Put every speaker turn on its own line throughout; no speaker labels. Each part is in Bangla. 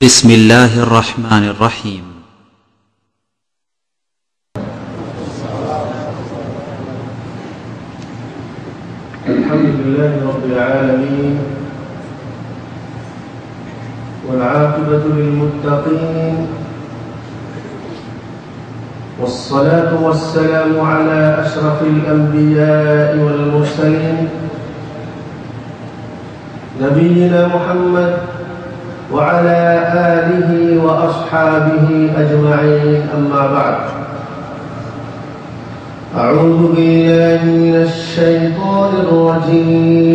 بسم الله الرحمن الرحيم.
الحمد لله رب العالمين والعاقبة للمتقين والصلاة والسلام على أشرف الأنبياء والمرسلين نبينا محمد وعلى آله وأصحابه أجمعين. أما بعد أعوذ بالله من الشيطان الرجيم.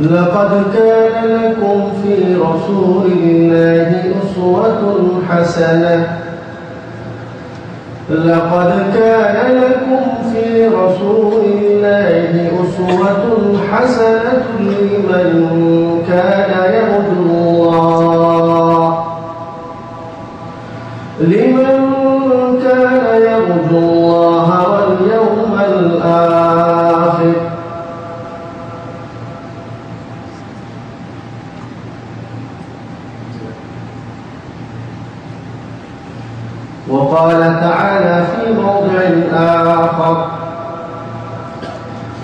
لقد كان لكم في رسول الله أسوة حسنة. لقد كان لكم في رسول الله أسوة حسنة لمن كان يرجو الله. لمن كان يرجو الله واليوم الآخر. تعالى في موضع آخر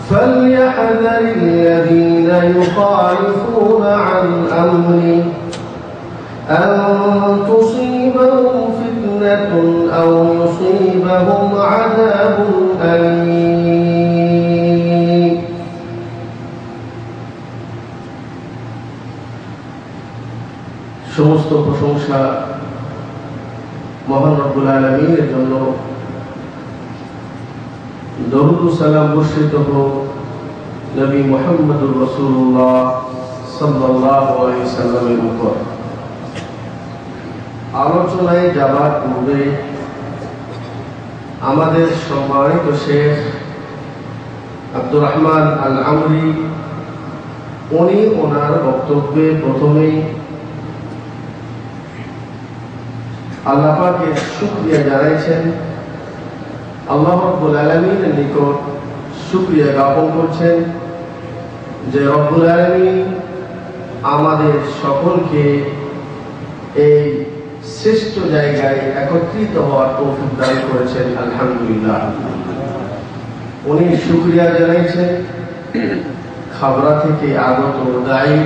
فليحذر الذين يخالفون عن أمره أن تصيبهم فتنة أو يصيبهم عذاب أليم সমস্ত প্রশংসা মহান রব্বুল আলমীর জন্য বর্ষিত হোক। নবী মোহাম্মদুর রসুল্লাহ সাল্লাহ সাল্লামের উপর। আলোচনায় যাবার পূর্বে আমাদের সম্মানিত শেখ আব্দুর রহমান আল আমরি উনি ওনার বক্তব্যে প্রথমেই আল্লাপাকে শুক্রিয়া জানাইছেন। আল্লাহ রব্বুল আলমীর নিকট শুক্রিয়া জ্ঞাপন করছেন যে রব্বুল আলমী আমাদের সকলকে এই শ্রেষ্ঠ জায়গায় একত্রিত হওয়ার তৌফিক দান করেছেন, আলহামদুলিল্লাহ। উনি শুক্রিয়া জানাইছেন। খাবরা থেকে আগত দায়ী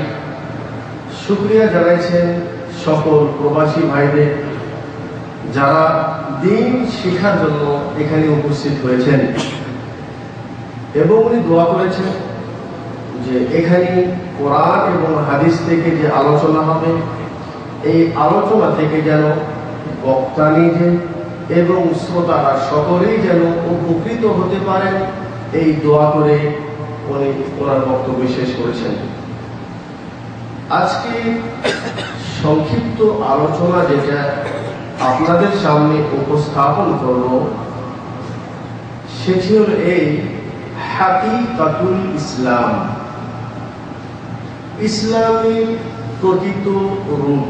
শুক্রিয়া জানাইছেন সকল প্রবাসী ভাইদের। যারা দিন শেখার জন্য এখানে উপস্থিত হয়েছেন। এবং উনি দোয়া করেছেন যে এখানে কোরআন এবং হাদিস থেকে যে আলোচনা হবে, এই আলোচনা থেকে যেন বক্তা নিজে এবং শ্রোতারা সকলেই যেন উপকৃত হতে পারেন, এই দোয়া করে উনি ওনার বক্তব্য শেষ করেছেন। আজকে সংক্ষিপ্ত আলোচনা যেটা আপনাদের সামনে উপস্থাপন করব। সেটি হল এই হাকিকাতুল ইসলাম। ইসলামের প্রকৃত রূপ।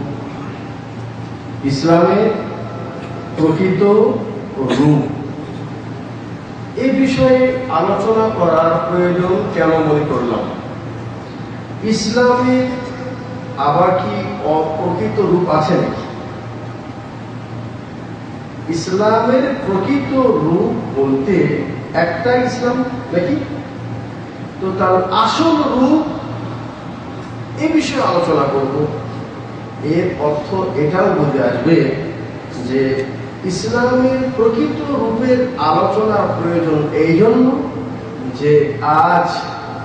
ইসলামের প্রকৃত রূপ। এই বিষয়ে আলোচনা করার প্রয়োজন কেন মনে করলাম? ইসলামের আবার কি অপ্রকৃত রূপ আছে নাকি? ইসলামের প্রকৃত রূপ বলতে একটা ইসলাম, নাকি? তো তার আসল রূপ এ বিষয়ে আলোচনা করব। এর অর্থ এটাও বুঝে আসবে যে ইসলামের প্রকৃত রূপের আলোচনার প্রয়োজন এই জন্য যে আজ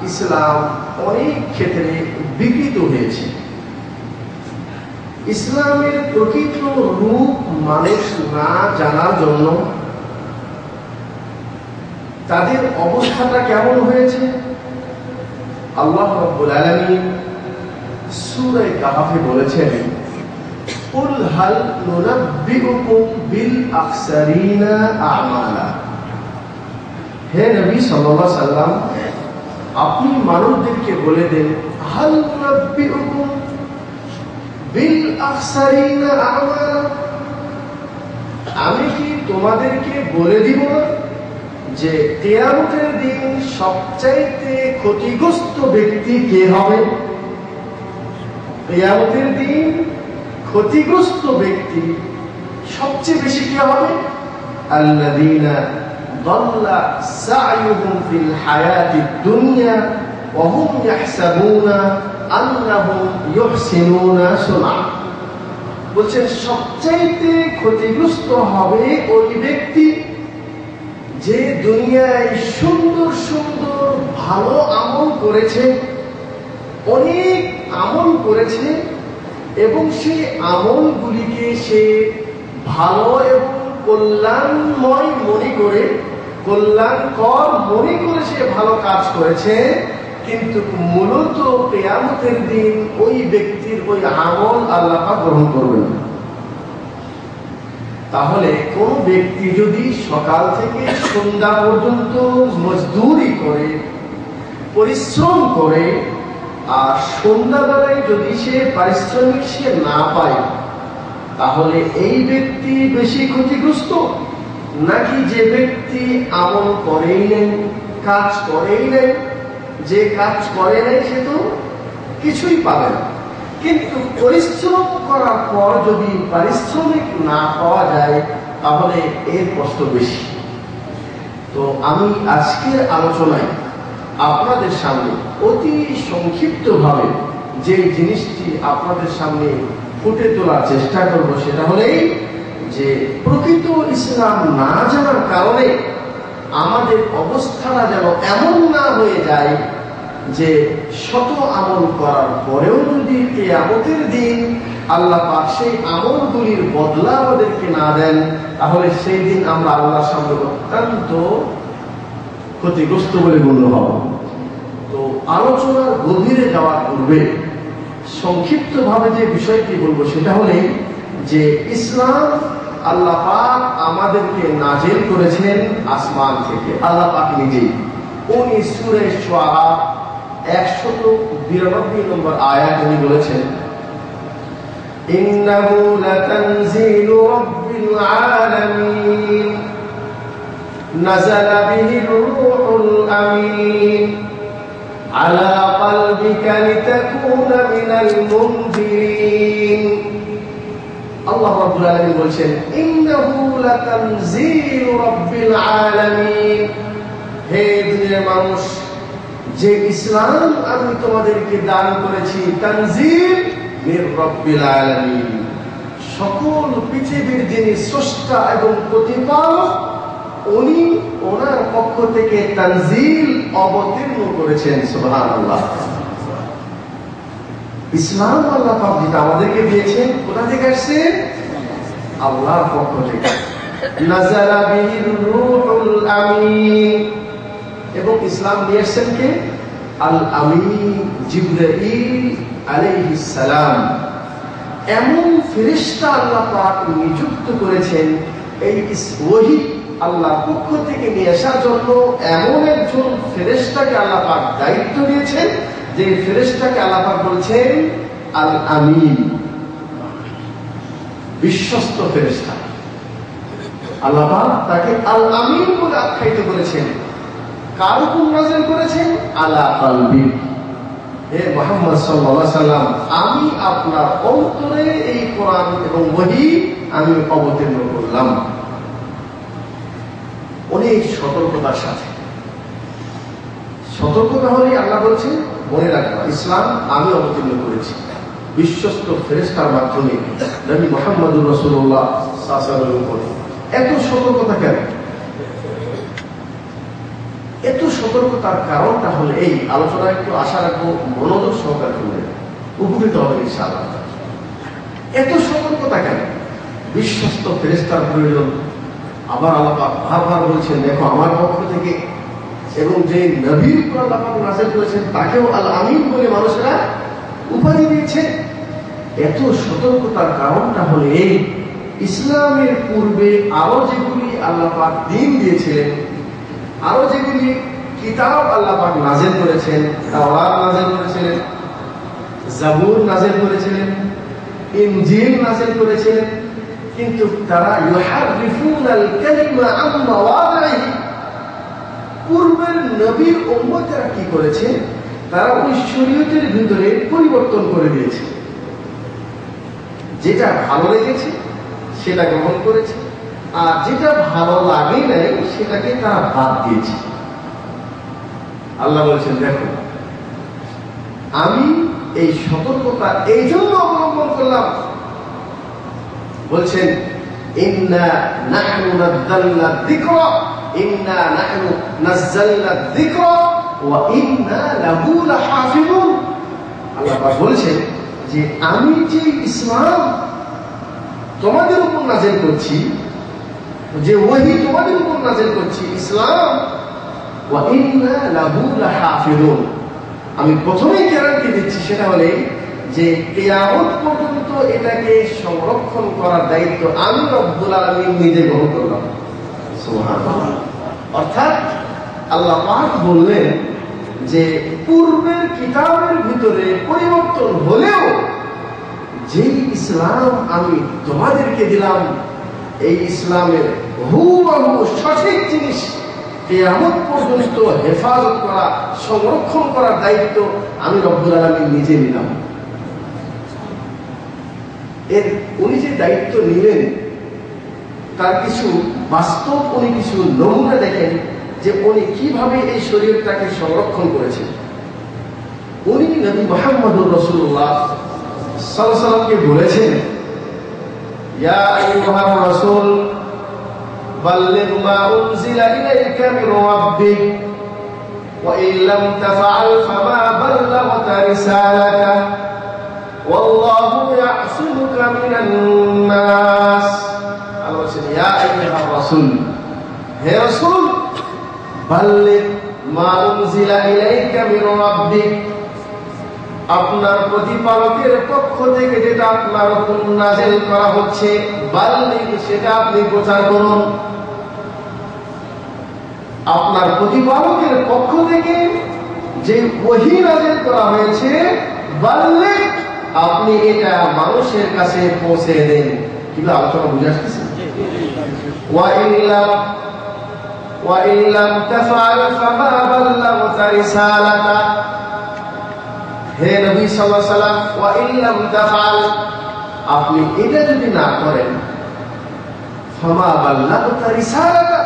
ইসলাম অনেক ক্ষেত্রে বিকৃত হয়েছে। ইসলামের প্রকৃত রূপ মানুষ না জানার জন্য তাদের অবস্থাটা কেমন হয়েছে? আল্লাহ রব্বুল আলামিন সূরা কাহাফে বলেছেন হাল নুনাব্বিউকুম বিল আকসারিনা আমালা। হে নবী সাল্লাল্লাহু আলাইহি সাল্লাম আপনি মানুষদেরকে বলে দেন, হাল আমালা আমি কি তোমাদেরকে বলে দিব যে তেয়ামতের দিন সবচাইতে ক্ষতিগ্রস্ত ব্যক্তি কে হবে? তেয়ামতের দিন ক্ষতিগ্রস্ত ব্যক্তি সবচেয়ে বেশি কে হবে? আল্লাদিনা ضل سعيهم في الحياة الدنيا বলছেন, সবচাইতে ক্ষতিগ্রস্ত হবে ওই ব্যক্তি যে দুনিয়ায় সুন্দর সুন্দর ভালো আমল করেছে, অনেক আমল করেছে, এবং সেই আমলগুলিকে সে ভালো এবং কল্যাণময় মনে করে, কল্যাণকর মনে করে সে ভালো কাজ করেছে। কিন্তু মূলত কেয়ামতের দিন ওই ব্যক্তির ওই আমল আল্লাহ গ্রহণ করবেন না। তাহলে কোন ব্যক্তি যদি সকাল থেকে সন্ধ্যা পর্যন্ত মজদুরি করে, পরিশ্রম করে, আর সন্ধ্যাবেলায় যদি সে পারিশ্রমিক সে না পায়, তাহলে এই ব্যক্তি বেশি ক্ষতিগ্রস্ত? নাকি যে ব্যক্তি আমল করেই নেন কাজ করেই নেন যে কাজ করে নেই সে তো কিছুই পাবে না। কিন্তু পরিশ্রম করার পর যদি পারিশ্রমিক না পাওয়া যায়, তাহলে এর কষ্ট বেশি। তো আমি আজকের আলোচনায় আপনাদের সামনে অতি সংক্ষিপ্তভাবে যে জিনিসটি আপনাদের সামনে ফুটে তোলার চেষ্টা করব, সেটা হলেই যে প্রকৃত ইসলাম না জানার কারণে আমাদের অবস্থাটা যেন এমন না হয়ে যায় যে শত আমল করার পরেও যদি কেয়ামতের দিন আল্লাহ পাক সেই আমলগুলির বদলা আমাদেরকে না দেন, তাহলে সেই দিন আমরা আল্লাহর সামনে অত্যন্ত ক্ষতিগ্রস্ত বলে গণ্য হব। তো আলোচনার গভীরে যাওয়ার পূর্বে সংক্ষিপ্তভাবে যে বিষয়টি বলব, সেটা হলেই যে ইসলাম আল্লাহ পাক আমাদেরকে নাজেল করেছেন আসমান থেকে আল্লাহ পাক নিজেই উনি সুরে সোয়াহা একশত বিরানব্বই নম্বর আয়াত উনি বলেছেন إنه لتنزيل رب العالمين نزل به الروح الأمين على قلبك لتكون من المنذرين আল্লাহ রাব্বুল আলামিন ইন্নাহু লাতানজিলু রাব্বিল আলামিন। হে দুনিয়ার মানুষ, যে ইসলাম আমি তোমাদেরকে দান করেছি, তানজিল মির আলামিন। সকল পৃথিবীর যিনি স্রষ্টা এবং প্রতিপালক, উনি ওনার পক্ষ থেকে তানজিল অবতীর্ণ করেছেন, সুবহানাল্লাহ। ইসলাম আল্লাহ পাক যেটা আমাদেরকে দিয়েছেন কোথা থেকে আসছে? আল্লাহর পক্ষ থেকে। নাজালা বিহির রূহুল আমিন। এবং ইসলাম নিয়ে আসছেন কে? আল আমিন জিবরাইল আলাইহিস সালাম। এমন ফেরেশতা আল্লাহ পাক নিযুক্ত করেছেন। এই ওহি আল্লাহ পক্ষ থেকে নিয়ে আসার জন্য এমন একজন ফেরেশতাকে আল্লাহ পাক দায়িত্ব দিয়েছেন যে ফেরেশতাকে আল্লাহ পাক বলছেন আল আমিন বিশ্বস্ত ফেরেশতা। আল্লাহ তাকে আল আমিন বলে আখ্যায়িত করেছেন। কার উপর নাজিল করেছেন? আলা কালবি। হে মোহাম্মদ সাল্লাল্লাহু সাল্লাম, আমি আপনার অন্তরে এই কোরআন এবং ওহী আমি অবতীর্ণ করলাম। অনেক সতর্কতার সাথে। সতর্কতা হলে আল্লাহ বলছেন মনে রাখবা, ইসলাম আমি অবতীর্ণ করেছি। বিশ্বস্ত ফেরেস্তার মাধ্যমে নবী মোহাম্মদুর রসুল্লাহ উপরে। এত সতর্কতা কেন? এত সতর্কতার কারণটা হলে এই আলোচনা একটু আশা রাখব, মনোযোগ সহকার করলে উপকৃত হবে ইনশাআল্লাহ। এত সতর্কতা কেন? বিশ্বস্ত ফেরেস্তার প্রয়োজন। আবার আল্লাহ বারবার বলছেন, দেখো, আমার পক্ষ থেকে এবং যে নবীর উপর আল্লাহ নাজেল করেছেন, তাকেও আল্লাহ আমিন বলে মানুষেরা উপাধি দিয়েছে। এত সতর্কতার কারণটা হলে এই ইসলামের পূর্বে আরও যেগুলি আল্লাহ পাক দিন দিয়েছিলেন, আরও যেগুলি কিতাব আল্লাহ পাক নাজেল করেছেন, তাওরাত নাজেল করেছিলেন, জাবুর নাজেল করেছিলেন, ইনজিল নাজেল করেছিলেন, কিন্তু তারা ইউহারিফুন আল কালিমা আন মাওয়াদিহি পূর্বের নবীর উম্মতেরা কি করেছে, তারা ওই শরীয়তের ভিতরে পরিবর্তন করে দিয়েছে। যেটা ভালো লেগেছে, সেটা গ্রহণ করেছে, আর যেটা ভালো লাগে নাই, সেটাকে তারা বাদ দিয়েছে। আল্লাহ বলছেন, দেখো, আমি এই সতর্কতা এই জন্য অবলম্বন করলাম। বলছেন, ইন্না নাহনু নাযালনা যিকরা। আল্লাহ পাক যে আমি যে ইসলাম তোমাদের উপর নাজিল করছি, যে ওহি তোমাদের উপর নাজিল করছি ইসলাম, ওয়া ইন্না লাহু লাহাফিজুন আমি প্রথমেই গ্যারান্টি দিচ্ছি সেটা হলে যে কেয়ামত পর্যন্ত এটাকে সংরক্ষণ করার দায়িত্ব আমি রব্বুল আলমী নিজে গ্রহণ করলাম। অর্থাৎ আল্লাহ পাক বললেন যে পূর্বের কিতাবের ভিতরে পরিবর্তন হলেও যেই ইসলাম আমি তোমাদেরকে দিলাম, এই ইসলামের হুবহু সঠিক জিনিস কেয়ামত পর্যন্ত হেফাজত করা, সংরক্ষণ করার দায়িত্ব আমি রব্বুল আলমী নিজে নিলাম। এর উনি যে দায়িত্ব নিলেন তার কিছু বাস্তব উনি কিছু নমুনা দেখেন যে উনি কিভাবে এই শরীরটাকে সংরক্ষণ করেছেন উনি নবী মোহাম্মদুর রসুল্লাহ সাল্লামকে বলেছেন ইয়া আইয়ুহার রাসূল বাল্লিগ মা উনজিলা ইলাইকা মির রাব্বিক وإن لم تفعل فما بلغت رسالته والله يعصمك من الناس আল্লাহ আপনার প্রতিপালকের পক্ষ থেকে যেটা আপনার উপর করা হচ্ছে, বাল্লিগ, সেটা আপনি প্রচার করুন। আপনার প্রতিপালকের পক্ষ থেকে যে নাযিল করা হয়েছে আপনি এটা মানুষের কাছে পৌঁছে দেন। কিন্তু আলোচনা বুঝে আসতেছে? وإن لم وإن لم تفعل فما بلغت رسالته হে নবী সাল্লাল্লাহু আলাইহি সাল্লাম وإن لم تفعل আপনি এটা যদি না করেন ফামা বাল্লাগতা রিসালাতা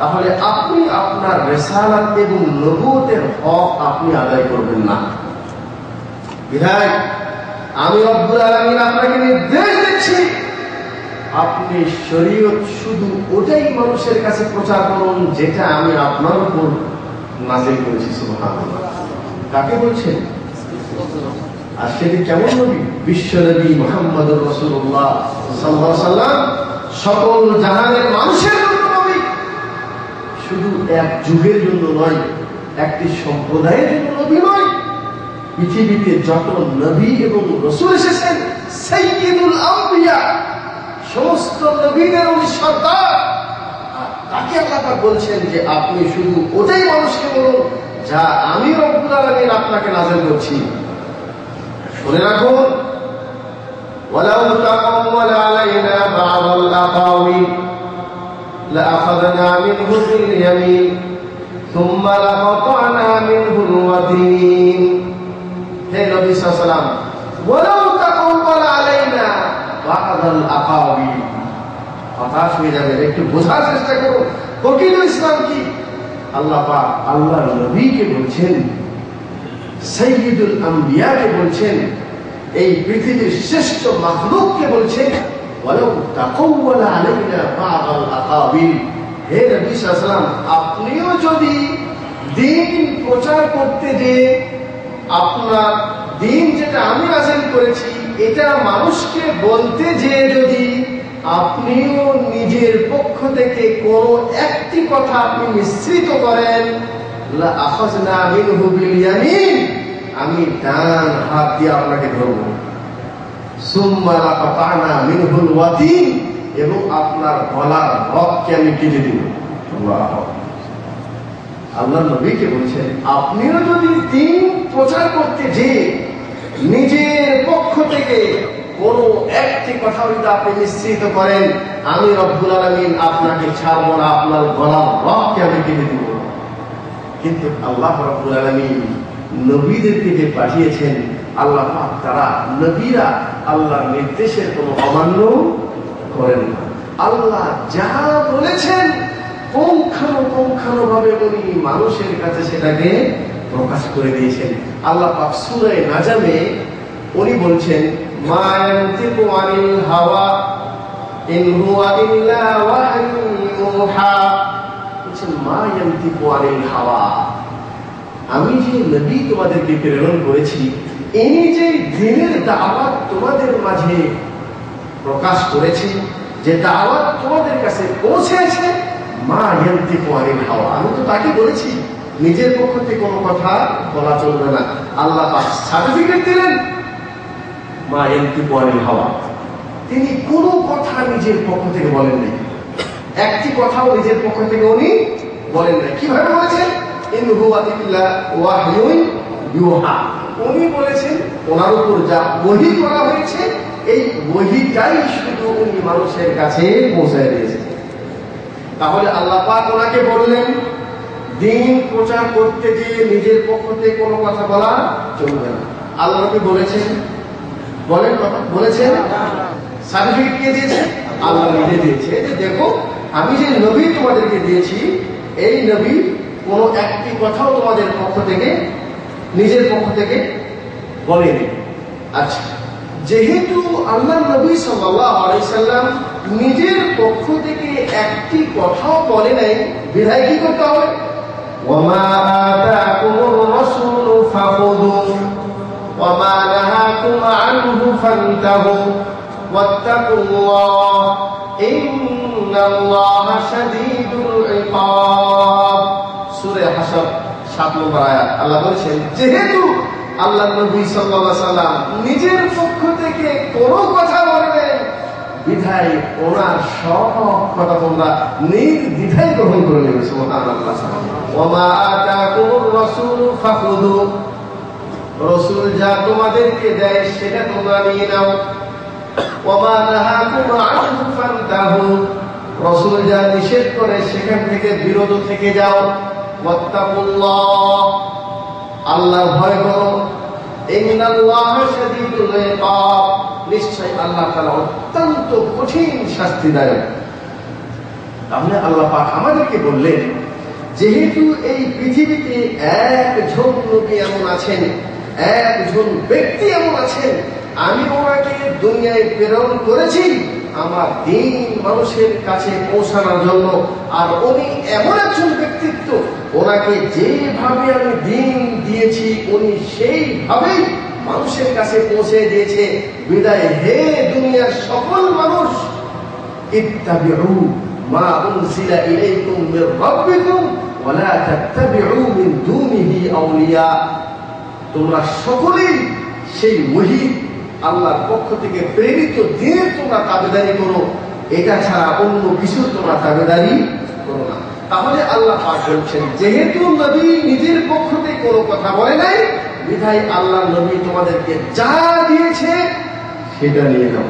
তাহলে আপনি আপনার রিসালাত এবং নবুয়তের হক আপনি আদায় করবেন না বিধায় আমি রব্বুল আলামিন আপনাকে নির্দেশ দিচ্ছি আপনি শরীয়ত শুধু ওটাই মানুষের কাছে প্রচার করুন যেটা আমি আপনার উপর নাজিল করেছি কাকে বলছেন? আর সেটি কেমন নবী? বিশ্ব নবী মোহাম্মদ রসুল্লাহ সাল্লাম সকল জাহানের মানুষের জন্য শুধু এক যুগের জন্য নয়, একটি সম্প্রদায়ের জন্য নবী নয়। পৃথিবীতে যত নবী এবং রসুল এসেছেন, সাইয়্যিদুল আম্বিয়া সমস্ত নবীদের উনি সর্দার আর তাকে আল্লাহ পাক বলছেন যে আপনি শুধু ওটাই মানুষকে বলুন যা আমি রব্বুল আলামিন আপনাকে নাযিল করছি শুনে রাখুন ولو تقول علينا بعض الأقاويل لأخذنا منه باليمين ثم لقطعنا منه الوتين হে নবী সাল্লাম ولو تقول علينا হতাশ হয়ে যাবে একটু বোঝার চেষ্টা ইসলাম কি? আল্লাহ আল্লাহ বলছেন বলছেন, এই পৃথিবীর শ্রেষ্ঠ বলছেন আপনিও যদি দিন প্রচার করতে যে আপনার দিন যেটা আমি নাযিল করেছি, এটা মানুষকে বলতে যে যদি আপনিও নিজের পক্ষ থেকে কোন একটি কথা আপনি মিশ্রিত করেন আমি ডান হাত দিয়ে আপনাকে ধরব। এবং আপনার গলার রগকে আমি কেটে দিব। আল্লাহ নবীকে বলছেন, আপনিও যদি দিন প্রচার করতে যে নিজের পক্ষ থেকে কোন একটি কথা যদি আপনি মিশ্রিত করেন, আমি রব্বুল আলমিন আপনাকে ছাড়বো না, আপনার গলার রবকে আমি কেটে দিব কিন্তু আল্লাহ রাব্বুল আলামিন নবীদেরকে যে পাঠিয়েছেন, আল্লাহ তারা নবীরা আল্লাহর নির্দেশের কোনো অমান্য করেন না। আল্লাহ যা বলেছেন পুঙ্খানু ভাবে উনি মানুষের কাছে সেটাকে প্রকাশ করে দিয়েছেন। আল্লাহ পাক সূরা নাজামে উনি বলছেন, মা ইয়ানতিকু আনিল হাওয়া, ইন হুয়া ইল্লা ওয়াহয়ু ইউহা। বলছেন, মা ইয়ানতিকু আনিল হাওয়া, আমি যে নবী তোমাদেরকে প্রেরণ করেছি, ইনি যে দিনের দাওয়াত তোমাদের মাঝে প্রকাশ করেছে, যে দাওয়াত তোমাদের কাছে পৌঁছেছে, মা ইয়ান্তি কোয়ারিন হাওয়া। আমি তো তাকে বলেছি। নিজের পক্ষ থেকে কোনো কথা বলা চলবে না। আল্লাহ পাক সার্টিফিকেট দিলেন। মা ইয়ান্তি কোয়ারিন হাওয়া। তিনি কোনো কথা নিজের পক্ষ থেকে বলেননি একটি কথাও নিজের পক্ষ থেকে উনি বলেন না কীভাবে বলেছেন? উনি বলেছেন, ওনার উপর যা বহি করা হয়েছে, এই বহিটাই শুধু উনি মানুষের কাছে পৌঁছায় দিয়েছেন। তাহলে আল্লাহ পাক ওনাকে বললেন দিন প্রচার করতে গিয়ে নিজের পক্ষ থেকে কোনো কথা বলা চলবে না। আল্লাহ আল্লাহকে বলেছেন? বলেন বলেছেন? সার্টিফিকেট কে দিয়েছে? আল্লাহ নিজে দিয়েছে। যে দেখো, আমি যে নবী তোমাদেরকে দিয়েছি, এই নবী কোনো একটি কথাও তোমাদের পক্ষ থেকে, নিজের পক্ষ থেকে বলেনি। আচ্ছা যেহেতু আল্লাহ নবী সাল্লাম নিজের পক্ষ থেকে একটি কথাও বলে নাই, বিধায় কি করতে হবে? ওয়ামা আতাকুমুর রাসূলু ফাখুযুহু ওয়ামা নাহাকুম আনহু ফান্তাহু ওয়াত্তাকুল্লাহ ইন্নাল্লাহা শাদীদুল ইকাব সূরা হাসর 7 নম্বর আয়াত। আল্লাহ বলেছেন, যেহেতু আল্লাহ নবী সাল্লাল্লাহু সাল্লাম নিজের পক্ষ থেকে কোনো বিধায় ওনার সব কথা তোমরা নির্দ্বিধায় গ্রহণ করে নেবে রাসূল যা তোমাদেরকে দেয় সেটা তোমরা নিয়ে নাও। রাসূল যা নিষেধ করে সেখান থেকে বিরত থেকে যাও। আল্লাহর ভয় করো। আল্লাহ অত্যন্ত কঠিন আল্লাহ আমাদেরকে বললেন, যেহেতু এই পৃথিবীতে একজন লোক এমন আছেন, একজন ব্যক্তি এমন আছেন, আমি ওনাকে দুনিয়ায় প্রেরণ করেছি আমার দিন মানুষের কাছে পৌঁছানোর জন্য। আর উনি এমন একজন ব্যক্তিত্ব, ওনাকে যেভাবে আমি দিন দিয়েছি, উনি সেইভাবেই মানুষের কাছে পৌঁছে দিয়েছে। বিদায় হে দুনিয়ার সকল মানুষ। ইত্তাবিউ মা উনজিলা ইলাইকুম মির রাব্বিকুম ওয়ালা তাত্তাবিউ মিন দুনিহি আউলিয়া। তোমরা সকলেই সেই ওহী আল্লাহর পক্ষ থেকে প্রেরিত যে তোমরা তাবেদারি করো, এটা ছাড়া অন্য কিছু তোমরা তাবেদারি করো না। তাহলে আল্লাহ পাক বলছেন, যেহেতু নবী নিজের পক্ষ থেকে কোনো কথা বলে নাই, বিধায় আল্লাহ নবী তোমাদেরকে যা দিয়েছে, সেটা নিয়ে যাও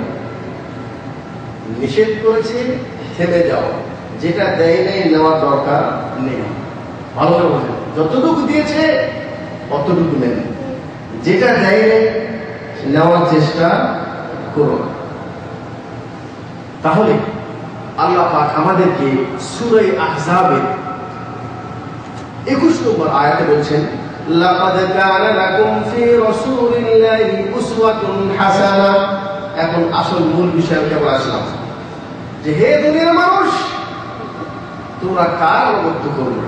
নিষেধ করেছে থেমে যাও যেটা দেয় নেই, নেওয়ার দরকার নেই। ভালো করে যতটুকু দিয়েছে, অতটুকু নেন। যেটা দেয় নেই নেওয়ার চেষ্টা করুন। তাহলে আল্লাহ পাক আমাদেরকে সুরাই আহজাবে একুশ নম্বর আয়াতে বলছেন, লাকাদ কানা লাকুম ফি রাসূলিল্লাহি উসওয়াতুন হাসানা। এখন আসল মূল বিষয়ে আমি কেবল আসলাম। যে হে দুনিয়ার মানুষ, তোমরা কার অনুগত করবে?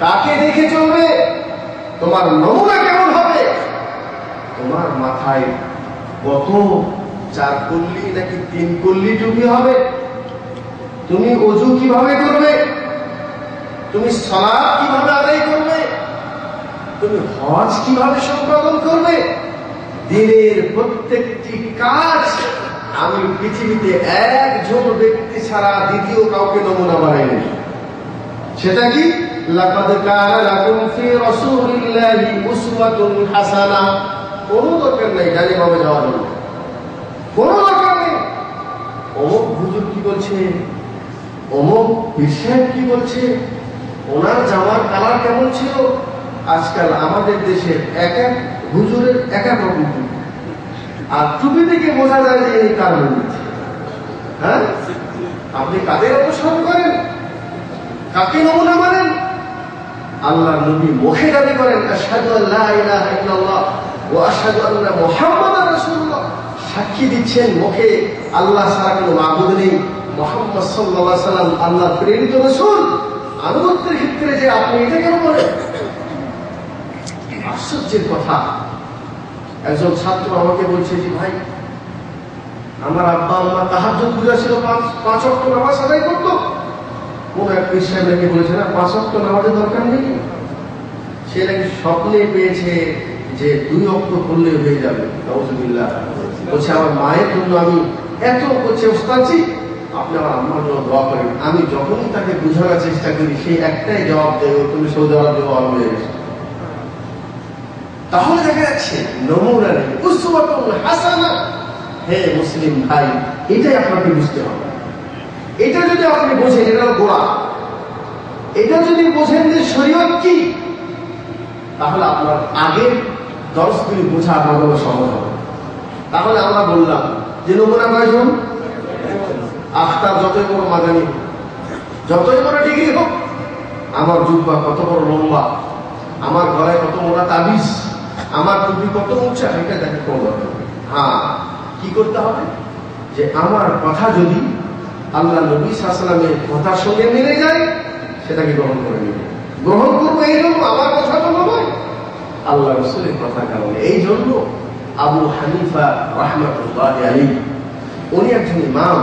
কাকে দেখে চলবে? তোমার নমুনা কেমন তোমার মাথায় কত চার কল্লি নাকি তিন কল্লি টুপি হবে? তুমি অজু কীভাবে করবে? তুমি সালাদ কীভাবে আদায় করবে? তুমি হজ কীভাবে সম্পাদন করবে? দিনের প্রত্যেকটি কাজ আমি পৃথিবীতে একজন ব্যক্তি ছাড়া দ্বিতীয় কাউকে নমুনা বানাইনি সেটা কি? লাকাদ কানা লাকুম ফি রাসূলিল্লাহি উসওয়াতুন কোনো দরকার নেই বাবা যাওয়ার জন্য কোনো দরকার নেই। অমুক হুজুর কি বলছে? অমুক সাহেব কি বলছে? ওনার জামার কালার কেমন ছিল? আজকাল আমাদের দেশের এক এক হুজুরের এক এক রকম। আর টুপি থেকে বোঝা যায় যে এই কার মন্দির হ্যাঁ? আপনি কাদের অনুসরণ করেন? কাকে নমুনা মানেন আল্লাহ নবী মুখে দাবি করেন, আশহাদু আল্লা ইলাহা ইল্লাল্লাহ। সাক্ষী দিচ্ছেন মুখে আল্লাহ ছাড়া নেই। মোহাম্মদ সাল্লাম আল্লাহ প্রেরিত রাসূল। আনুগত্যের ক্ষেত্রে যে আপনি এটা কেন বলেন আশ্চর্যের কথা। একজন ছাত্র আমাকে বলছে যে, ভাই, আমার আব্বা আম্মা তাহাজ্জুদ পূজা ছিল পাঁচ অক্ট নামাজ আদায় করতো। কোন এক নাকি বলেছে, না, পাঁচ অক্ট নামাজের দরকার নেই। সে নাকি স্বপ্নে পেয়েছে যে দুই অক্ট করলে হয়ে যাবে। বলছে, আমার মায়ের জন্য আমি এত করছে ওস্তাদজি আপনি আমার আম্মার জন্য দোয়া করেন। আমি যখনই তাকে বোঝানোর চেষ্টা করি সেই একটাই জবাব দেয় তুমি সৌদি আরব গেছে। তাহলে দেখা যাচ্ছে নমুনা নেই হাসানা, হে মুসলিম ভাই, এটাই আপনাকে বুঝতে হবে। এটা যদি আপনি বোঝেন, এটা গোড়া। এটা যদি বোঝেন যে শরীয়ত কি, তাহলে আপনার আগের দর্শগুলি বোঝা আপনার জন্য সহজ হবে তাহলে আমরা বললাম যে নমুনা কয়জন আখতার যতই বড় মাদানি যতই বড় ডিগ্রি হোক, আমার জুব্বা কত বড় লম্বা, আমার গলায় কত মোটা তাবিজ, আমার টুপি কত উঁচা, এটা দেখে কোনো হ্যাঁ কি করতে হবে? যে আমার কথা যদি আল্লাহ নবী সাল্লামের কথার সঙ্গে মিলে যায়, সেটাকে গ্রহণ করে নেবে। গ্রহণ করব এই আমার কথা তো নয়। আল্লাহ রসুলের কথার কারণে। এই জন্য আবু হানিফা রহমতুল্লাহ আলী উনি একজন ইমাম।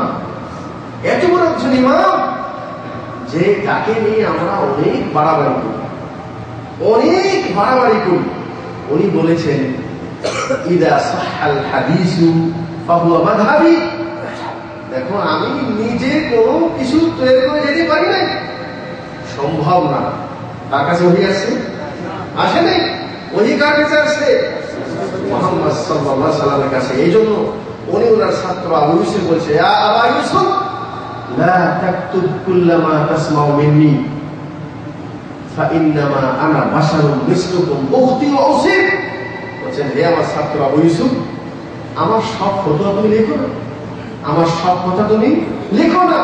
এত বড় একজন ইমাম যে তাকে নিয়ে আমরা অনেক বাড়াবাড়ি করি। অনেক বাড়াবাড়ি করি। উনি বলেছেন, ইদা সাহাল হাদিসু ফাহুয়া মাযহাবি। দেখো, আমি নিজে কোনো কিছু তৈরি করে যেতে পারি নাই। সম্ভব না। তার কাছে ওহি আসছে আসে নাই? ওহি কার আসছে মোহাম্মদ কাছে। এই জন্য উনি ওনার ছাত্র আবু ইউসুফ বলছে আবু ইউসুফ, লা তাকতুব কুল্লামা তাসমাউ মিন্নি ফাইন্নামা আনা বাশারুম মিসলুকুম উসিফ বলছেন, হে আমার ছাত্র আবু ইউসুফ, আমার সব কথা তুমি লেখো না। আমার সব কথা তুমি লেখো না।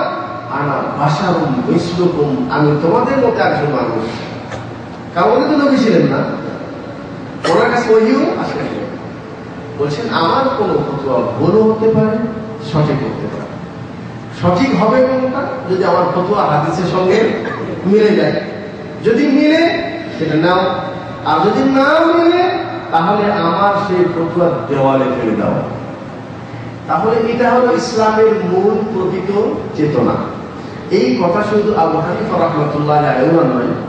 আনা বাশারুম মিসলুকুম, আমি তোমাদের মতো একজন মানুষ। কারণ তো নবী ছিলেন না। ওনার কাছে ওইও আসেন বলছেন, আমার কোনো ফটোয়া ভুলও হতে পারে, সঠিক হতে পারে। সঠিক হবে কোনটা? যদি আমার ফটোয়া হাদিসের সঙ্গে মিলে যায়। যদি মিলে, সেটা নাও। আর যদি না মিলে, তাহলে আমার সেই ফতুয়া দেওয়ালে ফেলে দাও। তাহলে এটা হলো ইসলামের মূল প্রকৃত চেতনা। এই কথা শুধু আবু হানিফা রহমতুল্লাহ নয়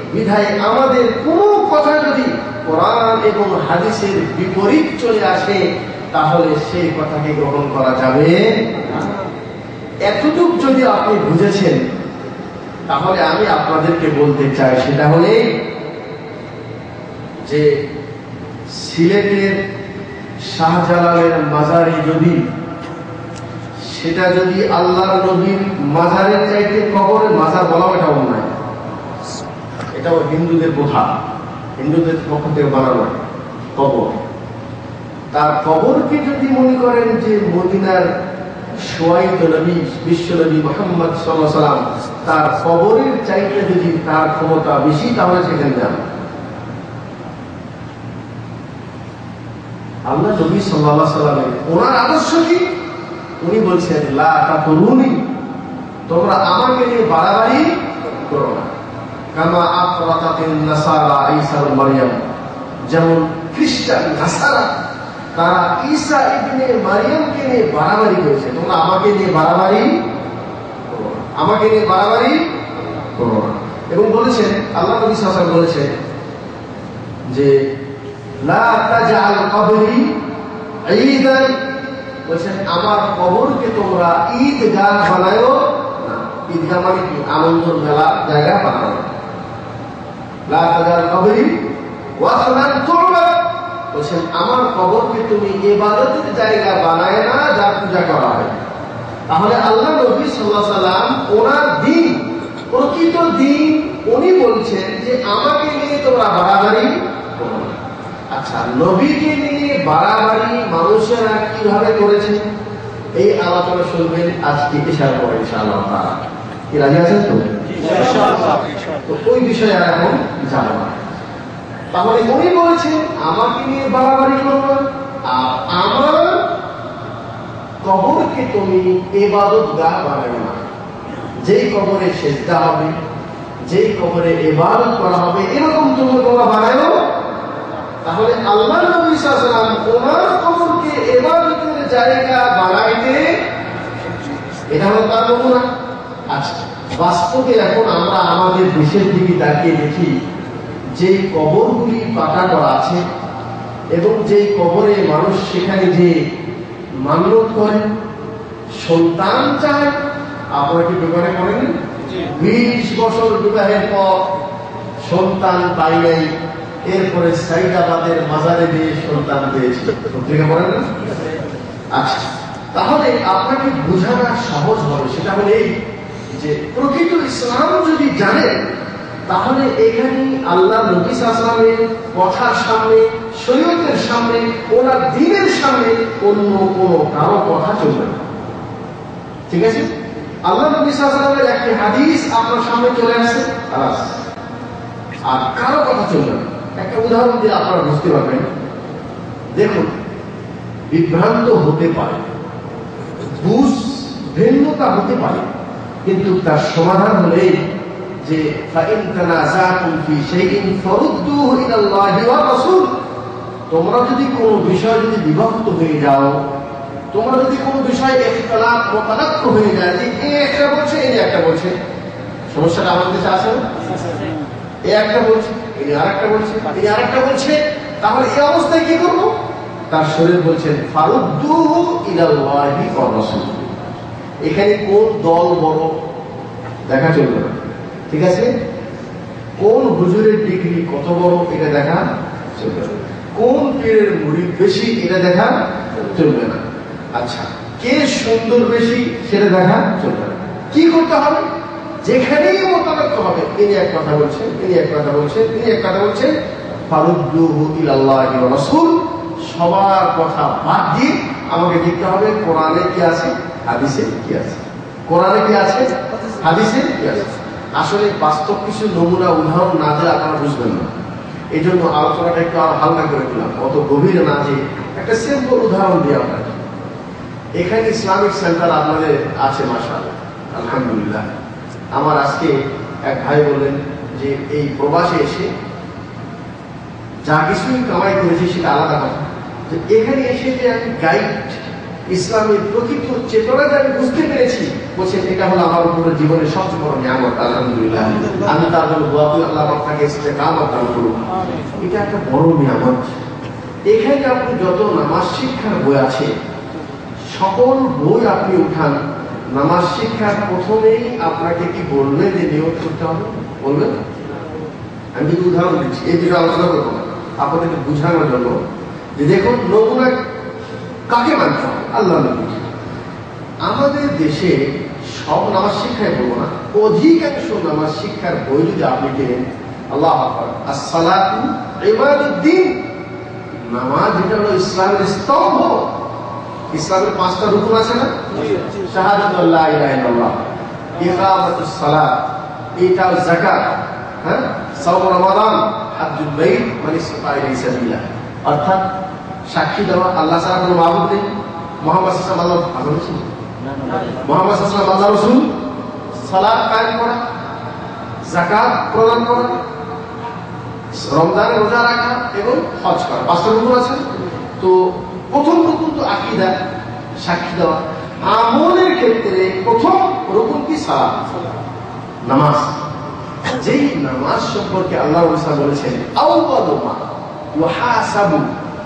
বিধায় আমাদের কোনো কথা যদি কোরআন এবং হাদিসের বিপরীত চলে আসে, তাহলে সেই কথাকে গ্রহণ করা যাবে এতটুক যদি আপনি বুঝেছেন, তাহলে আমি আপনাদেরকে বলতে চাই, সেটা হলে যে সিলেটের শাহজালালের মাজারে যদি, সেটা যদি আল্লাহর নবীর মাজারের চাইতে কবরে মাজার বলা এটা হিন্দুদের প্রথা। হিন্দুদের পক্ষ থেকে বানানো কবর। তার কবরকে যদি মনে করেন যে মদিনার সোয়াইত নবী মোহাম্মদ সাল্লাম তার কবরের চাইতে যদি তার ক্ষমতা বেশি, তাহলে সেখানে যান। আল্লাহ নবী সাল্লাহ সাল্লামের ওনার আদর্শ কি? উনি বলছেন, লা তাতুরুনি তোমরা আমাকে নিয়ে বাড়াবাড়ি করো না। কামা আফরাতাতিন নাসারা ঈসা মারিয়াম। যেমন খ্রিস্টান নাসারা, তারা ঈসা ইবনে মারিয়ামকে নিয়ে বাড়াবাড়ি করেছে। তোমরা আমাকে নিয়ে বাড়াবাড়ি। আমাকে নিয়ে বাড়াবাড়ি এবং বলেছেন আল্লাহ নবী আলাইহি বলেছেন যে, লা তাজআল কবরি ঈদান। বলছেন, আমার কবরকে তোমরা ঈদগাহ বানায়ো ঈদগাহ মানে কি? আনন্দের মেলা, জায়গা বানাও লা তাজআল কবরি ওয়াসনান তুরবাত বলছেন, আমার কবরকে তুমি ইবাদতের জায়গা বানায় না যা পূজা করা হয়। তাহলে আল্লাহ নবী সাল্লাম ওনার দিন, প্রকৃত দিন, উনি বলছেন যে, আমাকে নিয়ে তোমরা বাড়াবাড়ি। আচ্ছা নবীকে নিয়ে বাড়াবাড়ি মানুষেরা কীভাবে করেছে? এই আলোচনা শুনবেন আজকে এসার পরে, ইনশাআল্লাহ কি রাজি আছেন তো? ওই বিষয়ে আর এখন জানো না। তাহলে উনি বলেছেন, আমাকে নিয়ে বাড়াবাড়ি না। আর আমার কবরকে তুমি এবাদত গা বানাবে না। যেই কবরে সেজদা হবে, যেই কবরে এবাদত করা হবে, এরকম তুমি তোমরা বানায়ো তাহলে আল্লাহ নবী সাল্লাম ওনার কবরকে এবাদতের জায়গা বানাইতে এটা হলো তার নমুনা। আচ্ছা। বাস্তবে এখন আমরা আমাদের দেশের দিকে তাকিয়ে দেখি যে কবরগুলি পাকা করা আছে এবং যেই কবরে মানুষ সেখানে যে মান্যত করে সন্তান চায় আপনারা কি বিবাহে করেন বিশ বছর বিবাহের পর সন্তান পাই নাই এরপরে সাইদাবাদের মাজারে দিয়ে সন্তান পেয়েছি। পত্রিকা পড়েন না? আচ্ছা তাহলে আপনাকে বোঝানো সহজ হবে সেটা হলো এই যে প্রকৃত ইসলাম যদি জানেন তাহলে এখানে আল্লাহ নবী আসলামের কথার সামনে, শরীয়তের সামনে, ওনার দিনের সামনে অন্য কোনো কারও কথা চলবে না। ঠিক আছে? আল্লাহ নবী আসলামের একটি হাদিস আপনার সামনে চলে আলাস আর কারও কথা চলবে না। একটা উদাহরণ দিয়ে আপনারা বুঝতে পারবেন। দেখুন, বিভ্রান্ত হতে পারে, বুঝ ভিন্নতা হতে পারে। কিন্তু তার সমাধান হলে যে তোমরা যদি কোনো বিষয় যদি বিভক্ত হয়ে যাও, তোমরা যদি কোনো বিষয়ে ইখতিলাফ মোতালাক্ক হয়ে যায়, যে এ একটা বলছে, এ একটা বলছে, সমস্যাটা আমাদের কাছে না? এ একটা বলছে ইনি আরেকটা বলছে ইনি আরেকটা বলছে, তাহলে এই অবস্থায় কি করব? তার শরীর বলছেন, ফারুদ্দুহু ইলাল্লাহি ওয়া রাসূল। এখানে কোন দল বড়? দেখা চলবে না। ঠিক আছে? কোন হুজুরের ডিগ্রি কত বড়? এটা দেখা চলবে না। কোন পীরের মুড়ি বেশি? এটা দেখা চলবে না। আচ্ছা কে সুন্দর বেশি? সেটা দেখা চলবে না। কি করতে হবে? যেখানেই মোতাবেক হবে, তিনি এক কথা বলছেন, তিনি এক কথা বলছেন, তিনি এক কথা বলছেন, ফারুদ্দুহু সবার কথা বাদ দিয়ে আমাকে দেখতে হবে, কোরআনে কি আছে? হাদিসে কি আছে? কোরআনে কি আছে? হাদিসে কি আছে? আসলে বাস্তব কিছু নমুনা, উদাহরণ না দিলে আপনারা বুঝবেন না। এই জন্য আলোচনাটা একটু আরও হালকা করে দিলাম অত গভীর না যে একটা সিম্পল উদাহরণ দিয়ে আপনাকে এখানে ইসলামিক সেন্টার আপনাদের আছে মাসাল আলহামদুলিল্লাহ। আমার আজকে এক ভাই বললেন যে এই প্রবাসে এসে যা কিছুই কামাই করেছি সেটা আলাদা কথা। এখানে এসে যে আমি গাইড ইসলামের প্রকৃত চেতনাটা আমি বুঝতে পেরেছি। বলছেন এটা হলো আমার উপরে জীবনের সবচেয়ে বড় নিয়ামত আলহামদুলিল্লাহ। আমি তার জন্য আল্লাহ আপনাকে কামত দান করুন এটা একটা বড় নিয়ামত। এখানে আপনি যত নামাজ শিক্ষার বই আছে সকল বই আপনি উঠান নামাজ শিক্ষার প্রথমেই আপনাকে কি বলবে যে নিয়োগ করতে হবে? বলবেন আমি যদি উদাহরণ দিচ্ছি এই বিষয়ে আলোচনা করব না। আপনাদেরকে বোঝানোর জন্য যে দেখুন নমুনা কাকে মানতে হবে আল্লাহ আমাদের দেশে সব নামাজ শিক্ষায় বলব না। অধিকাংশ নামাজ শিক্ষার বই যদি আপনি কেনেন আল্লাহ আসসালাতু ইবাদুদ্দিন। নামাজ এটা হলো ইসলামের স্তম্ভ। ইসলামের পাঁচটা রুকুন আছে না? শাহাদাতু আল্লাহ ইলাহা ইল্লাল্লাহ। ইকামাতুস সালাত। ইতাউ যাকাত। হ্যাঁ? সাওম রমাদান। হাজ্জুল বাইত। মানে ইসতিফা ইলাইহি সাবিলা। অর্থাৎ সাক্ষী দেওয়া, আল্লাহ ছাড়া কোনো মাহবুব নেই। করা প্রদান রোজা রাখা এবং তো প্রথম তো সাক্ষী দেওয়া। আমলের ক্ষেত্রে প্রথম রুকুন কি? সালাদ নামাজ। যেই নামাজ সম্পর্কে আল্লাহ বলেছেন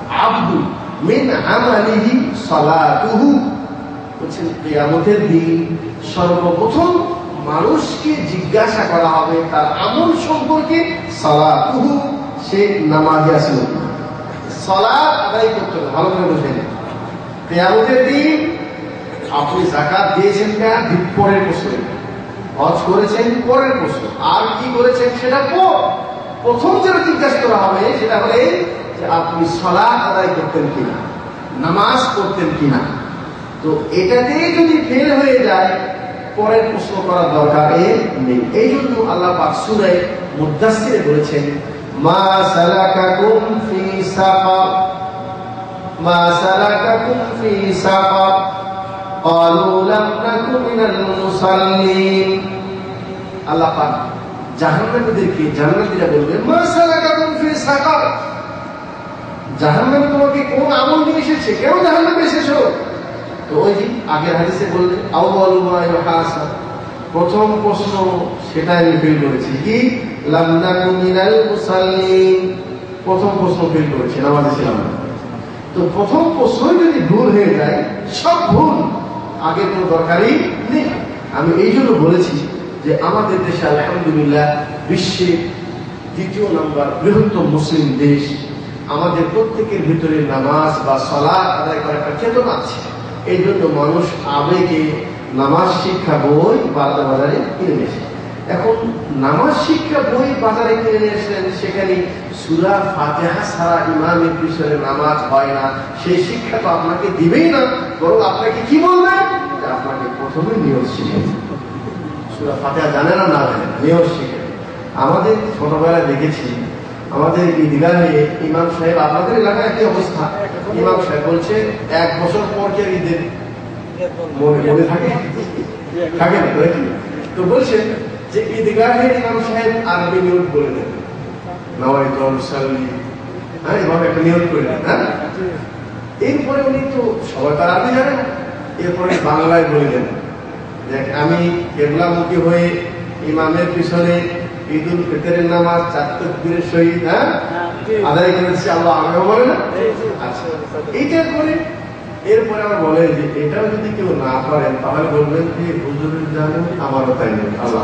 আব্দু মিন আমালিহি সালাতুহু। বলছেন, কিয়ামতের দিন সর্বপ্রথম মানুষকে জিজ্ঞাসা করা হবে তার আমল সম্পর্কে সালাতুহু, সে নামাজে আসলো। সালাত আদায় করতে ভালো করে বুঝে নেন। কেয়ামতের দিন আপনি জাকাত দিয়েছেন না পরের প্রশ্ন। হজ করেছেন, পরের প্রশ্ন। আর কি করেছেন সেটা পর। প্রথম যেটা জিজ্ঞাসা করা হবে সেটা হলে আপনি সলাৎ আদায় করতেন কিনা নামাজ পড়তেন কিনা তো এটাতেই যদি ফেল হয়ে যায় পরের প্রশ্ন করার দরকার এ নেই এই জন্য আল্লাহ পাক সুরায় মুদাসসিরে বলেছেন মা সালাকাকুম ফি সাফার মা সালাকাকুম ফি সাফার قالوا لم نك من المصلين আল্লাহ পাক জাহান্নামীদেরকে জান্নাতীরা বলবে মা সালাকাকুম ফি সাকার জাহান্নামে তোমাকে কোন আমল নিয়ে এসেছে? কেন জাহান্নামে এসেছ? তো ওই যে আগের হাদিসে ইউহাসাব প্রথম প্রশ্ন সেটা আমি ফেল করেছি, কি? প্রথম প্রশ্ন ফেল করেছি, নামাজে ছিলাম তো প্রথম প্রশ্ন যদি ভুল হয়ে যায়, সব ভুল আগের কোনো দরকারই নেই। আমি এই জন্য বলেছি যে আমাদের দেশে আলহামদুলিল্লাহ বিশ্বের দ্বিতীয় নাম্বার বৃহত্তম মুসলিম দেশ আমাদের প্রত্যেকের ভিতরে নামাজ বা সলা আদায় করার একটা চেতনা আছে। এই জন্য মানুষ আবেগে নামাজ শিক্ষা বই বাজার বাজারে কিনে নিয়েছে এখন নামাজ শিক্ষা বই বাজারে কিনে নিয়ে এসেছেন সেখানে সুরা ফাতেহা ছাড়া ইমামের পিছনে নামাজ হয় না। সেই শিক্ষা তো আপনাকে দিবেই না, বরং আপনাকে কি বলবে? আপনাকে প্রথমে নিয়ত শিখে সুরা ফাতেহা জানে না না জানে, নিয়ত শিখে আমাদের ছোটবেলায় দেখেছি আমাদের ঈদগাহে ইমাম সাহেব আপনাদের এলাকায় একই অবস্থা? ইমাম সাহেব বলছে, এক বছর পর কি ঈদের মনে থাকে? থাকে তো? বলছেন যে ঈদগাহের ইমাম সাহেব আরবি নিয়োগ করে দেন। নওয়াই সাল্লি হ্যাঁ এভাবে একটা নিয়োগ করে দেন হ্যাঁ? এরপরে উনি তো সবাই তার আরবি জানেন এরপরে বাংলায় বলে দেন দেখ আমি কেবলামুখী হয়ে ইমামের পিছনে ঈদ উল ফিতরের নামাজ চার তকবীরের সহিত হ্যাঁ। আদায় করেছি আল্লাহ আমিও বলে না? আচ্ছা এইটার পরে এরপরে আবার বলে যে এটাও যদি কেউ না পারেন তাহলে বলবেন যে হুজুরের জানেন আমারও তাই নেই। আল্লাহ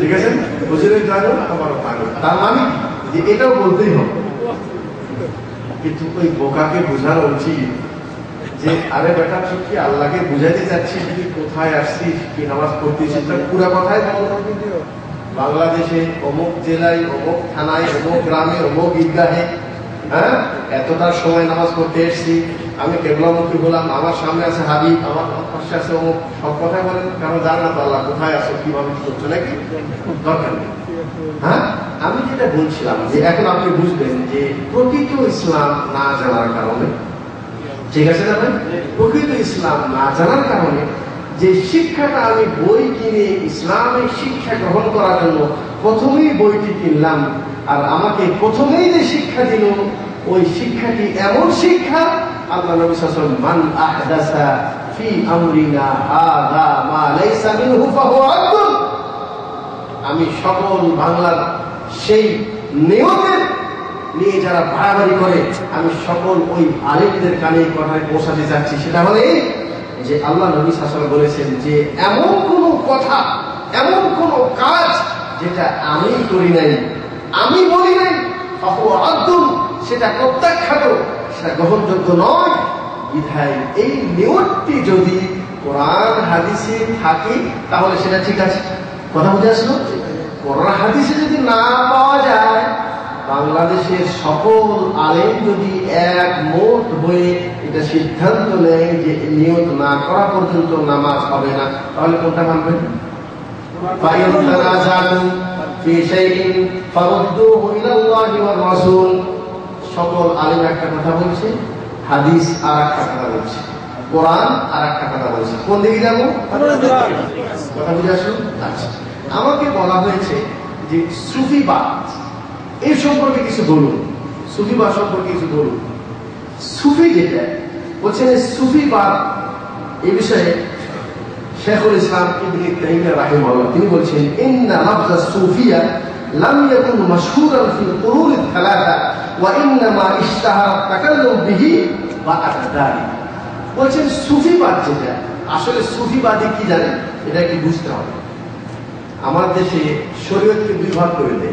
ঠিক আছে? হুজুরের জানেন আমারও তাই নেই। তার মানে যে এটাও বলতেই হবে। কিন্তু ওই বোকাকে বোঝানো উচিত যে, আরে বেটা কি আল্লাহকে বুঝাইতে চাচ্ছিস তুই কোথায় আসছিস, কি নামাজ পড়তেছিস? তার পুরো কথাই বাংলাদেশে অমুক জেলায়, অমুক থানায়, অমুক গ্রামে, অমুক ঈদগাহে হ্যাঁ এতটা সময় নামাজ পড়তে এসেছি। আমি কেবলামুখী বললাম আমার সামনে আছে হাবিব, আমার পাশে আছে অমুক। সব কথাই বলেন কারণ জান না তো আল্লাহ, কোথায় আছো কীভাবে করছ? নাকি? দরকার হ্যাঁ? আমি যেটা বলছিলাম যে, এখন আপনি বুঝবেন যে, প্রকৃত ইসলাম না জানার কারণে ঠিক আছে না ভাই? প্রকৃত ইসলাম না জানার কারণে যে শিক্ষাটা আমি বই কিনে ইসলামের শিক্ষা গ্রহণ করার জন্য প্রথমেই বইটি কিনলাম আর আমাকে প্রথমেই যে শিক্ষা দিল, ওই শিক্ষাটি এমন শিক্ষা, আল্লাহ নবী সাল্লাল্লাহু মান আহদাসা ফি আমরিনা হাদা মা লাইসা মিনহু ফাহুয়া আমি সকল বাংলার সেই নিয়মের নিয়ে যারা বাড়াবাড়ি করে আমি সকল ওই আলেমদের কানে কথায় পৌঁছাতে চাচ্ছি সেটা হলে যে আল্লাহ নবী শাসন বলেছেন যে এমন কোন কথা এমন কোন কাজ যেটা আমি করি নাই আমি বলি নাই রাদ্দুন, সেটা প্রত্যাখ্যাত সেটা গ্রহণযোগ্য নয়। বিধায় এই নিয়মটি যদি কোরআন হাদিসে থাকে তাহলে সেটা ঠিক আছে। কথা বুঝে আসলো? কোরআন হাদিসে যদি না পাওয়া যায় বাংলাদেশের সকল আলেম যদি এক মোট হয়ে এটা সিদ্ধান্ত নেয় যে নিয়ত না করা পর্যন্ত নামাজ হবে না, তাহলে কোনটা মানবেন সকল আলেম একটা কথা বলছে, হাদিস আর একটা কথা বলছে, কোরআন আর একটা কথা বলছে। কোন দিকে যাব? কথা বুঝে আসুন? আচ্ছা। আমাকে বলা হয়েছে যে সুফিবাদ এই সম্পর্কে কিছু বলুন। সুফিবাদ সম্পর্কে কিছু বলুন। সুফি যেটা বলছেন সুফিবাদ এ বিষয়ে শেখুল ইসলাম ইবনে তাইমিয়া রাহিমাহুল্লাহ, তিনি বলছেন, ইন্না লাফযা সুফিয়া লাম ইয়াকুন মাশহুরান ফিল কুরুন আল-থালাথা ওয়া ইন্নামা ইশতাহারা তাকাল্লুম বিহি বা'দা যালিক বলছেন, সুফিবাদ যেটা, আসলে সুফিবাদী কি জানেন? এটা কি বুঝতে হবে। আমার দেশে শরীয়তকে দুই ভাগ করে দেয়।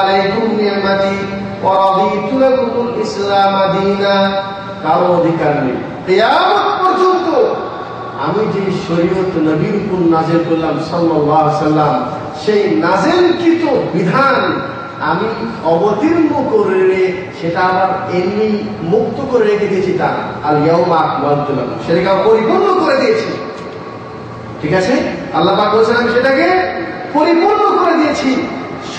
আলাইকুম নি'মাতি ওয়া রাদিতু লাকুমুল ইসলাম দীনা। কারও অধিকার নেই। কিয়ামত পর্যন্ত আমি যে শরীয়ত নবীর উপর নাযিল করলাম সাল্লাল্লাহু সাল্লাম, সেই নাযিলকৃত বিধান আমি অবতীর্ণ করে সেটা আবার এমনি মুক্ত করে রেখে দিয়েছি তা। আল ইয়াউমা আকমালতু লাকুম, সেটাকে পরিপূর্ণ করে দিয়েছি। ঠিক আছে? আল্লাহ পাক বলছেন, আমি সেটাকে পরিপূর্ণ করে দিয়েছি।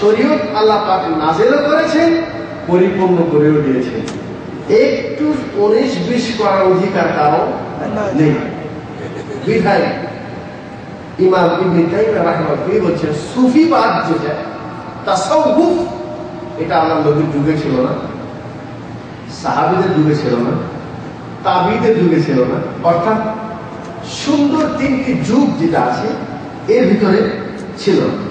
শরীয়ত আল্লাহ পাক নাজেলও করেছেন, পরিপূর্ণ করেও দিয়েছেন। একটু উনিশ বিশ করার অধিকার কারও নেই। বিধায় ইমাম ইবনে তাইমিয়া রাহিমাহুল্লাহ বলছেন সুফিবাদ যেটা তাসাউফ এটা আল্লাহ নবীর যুগে ছিল না। সাহাবীদের যুগে ছিল না। তাবিদের যুগে ছিল না। অর্থাৎ সুন্দর তিনটি যুগ যেটা আছে, এর ভিতরে ছিল না।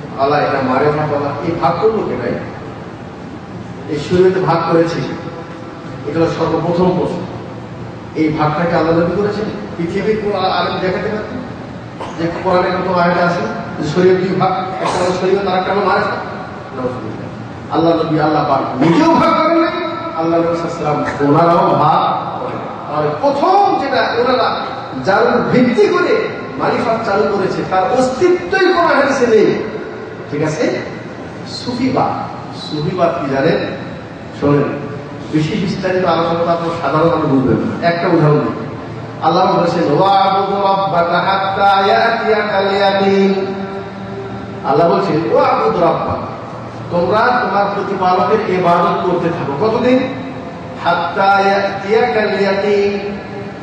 আলা এটা মারে ফাঁকলা এই ভাগ করল কেনাই এই শরীয়তে ভাগ করেছে এটা হলো সর্বপ্রথম প্রশ্ন। এই ভাগটাকে আল্লাহ নবী করেছেন? পৃথিবীর কোন আলেম দেখাতে পারতেন? যে কোরআনে কত আয়াত আছে যে শরীয়ত দুই ভাগ, একটা হলো শরীয়ত আর একটা হলো মারে আল্লাহ নবী, আল্লাহ পাক নিজেও ভাগ করেন নাই। আল্লাহ নবী সাল্লাম ওনারাও ভাগ আর প্রথম যেটা ওনারা যার ভিত্তি করে মারিফাত চালু করেছে, তার অস্তিত্বই কোন হাদিসে নেই। ঠিক আছে? সুফিবাদ। সুফিবাদ কি জানেন? শোনেন, বেশি বিস্তারিত আলোচনা আপনার সাধারণ মানুষ বুঝবেন একটা উদাহরণ আল্লাহ বলেছেন, ওয়াবুদু রাব্বাকা হাত্তা ইয়াতিয়াকাল ইয়াকিন আল্লাহ বলছেন, ওয়াবুদু রাব্বাকা, তোমরা তোমার প্রতিপালকের ইবাদত করতে থাকো। কতদিন? হাত্তা ইয়াতিয়াকাল ইয়াকিন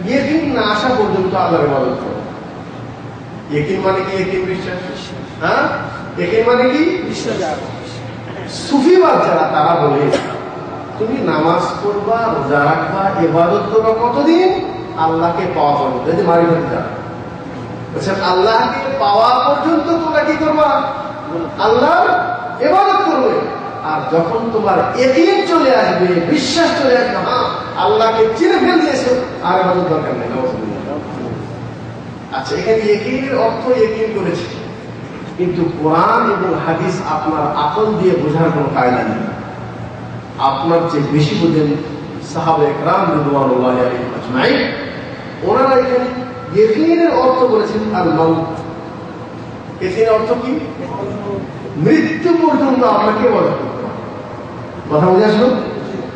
ইয়াকিন না আসা পর্যন্ত আল্লাহর ইবাদত করো। ইয়াকিন মানে কি? ইয়াকিন বিশ্বাস? হ্যাঁ? ইয়াকিন মানে কি? সুফিবাদ যারা, তারা বলে, তুমি নামাজ পড়বা, রোজা রাখবা ইবাদত করবা, কতদিন? আল্লাহকে পাওয়া পর্যন্ত। যদি যাবে বলছেন, আল্লাহকে পাওয়া পর্যন্ত তোমরা কি করবা? আল্লাহ ইবাদত করবে। আর যখন তোমার একিন চলে আসবে, বিশ্বাস চলে আসবে হ্যাঁ আল্লাহকে চিনে ফেল দিয়েছ আর ইবাদত দরকার নেই আচ্ছা এখানে একিনের অর্থ একিন করেছে। কিন্তু কোরআন এবং হাদিস আপনার আকল দিয়ে বোঝার কোনো কায়দা নেই। আপনার যে বেশি বোঝেন সাহাবে একরাম রিদওয়ানুল্লাহ ওনারা এখানে ইয়কিনের অর্থ বলেছেন আল মাউত ইয়কিনের অর্থ কি? মৃত্যু পর্যন্ত আপনাকে বলে। কথা বুঝে আসলো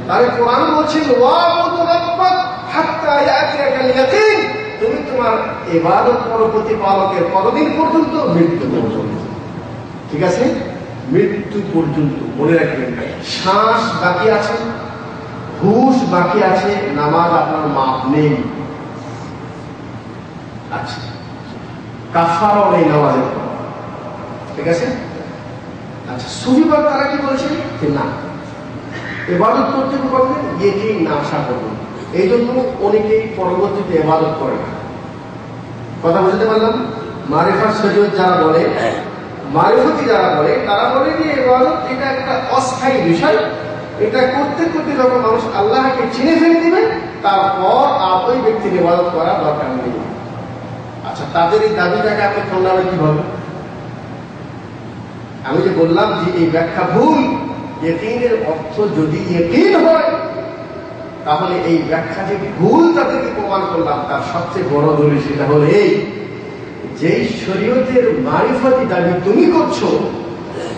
তাহলে কোরআন বলছেন ওয়াবুদু রাব্বাক হাত্তা ইয়াতিয়াকাল ইয়াকিন। তোমার ইবাদত করো কতদিন পর্যন্ত মৃত্যু পর্যন্ত। ঠিক আছে? মৃত্যু পর্যন্ত, মনে রাখবেন। শ্বাস বাকি আছে, হুশ বাকি আছে, নামাজ আপনার মাপ নেই। আচ্ছা কাফারও নেই নামাজের ঠিক আছে? আচ্ছা তারা কি বলছেন যে না। এবাদত করতে পারবে ইয়েকেই না আসা করবে এই জন্য অনেকেই পরবর্তীতে এবাদত করে না। কথা বুঝতে পারলাম? মারিফার শরীয়ত যারা বলে মারিফতি যারা বলে তারা বলে যে এবাদত এটা একটা অস্থায়ী বিষয়। এটা করতে করতে যখন মানুষ আল্লাহকে চিনে ফেলে দিবে তারপর আর ওই ব্যক্তির ইবাদত করা দরকার নেই। আচ্ছা তাদের এই দাবিটাকে আপনি খণ্ডাবেন কীভাবে? আমি যে বললাম যে এই ব্যাখ্যা ভুল। ইয়কিনের অর্থ যদি ইয়কিন হয় তাহলে এই ব্যাখ্যা যে ভুল তাদেরকে প্রমাণ করলাম তার সবচেয়ে বড় দলিল সেটা হলো এই যেই শরীয়তের মারিফতি দাবি তুমি করছ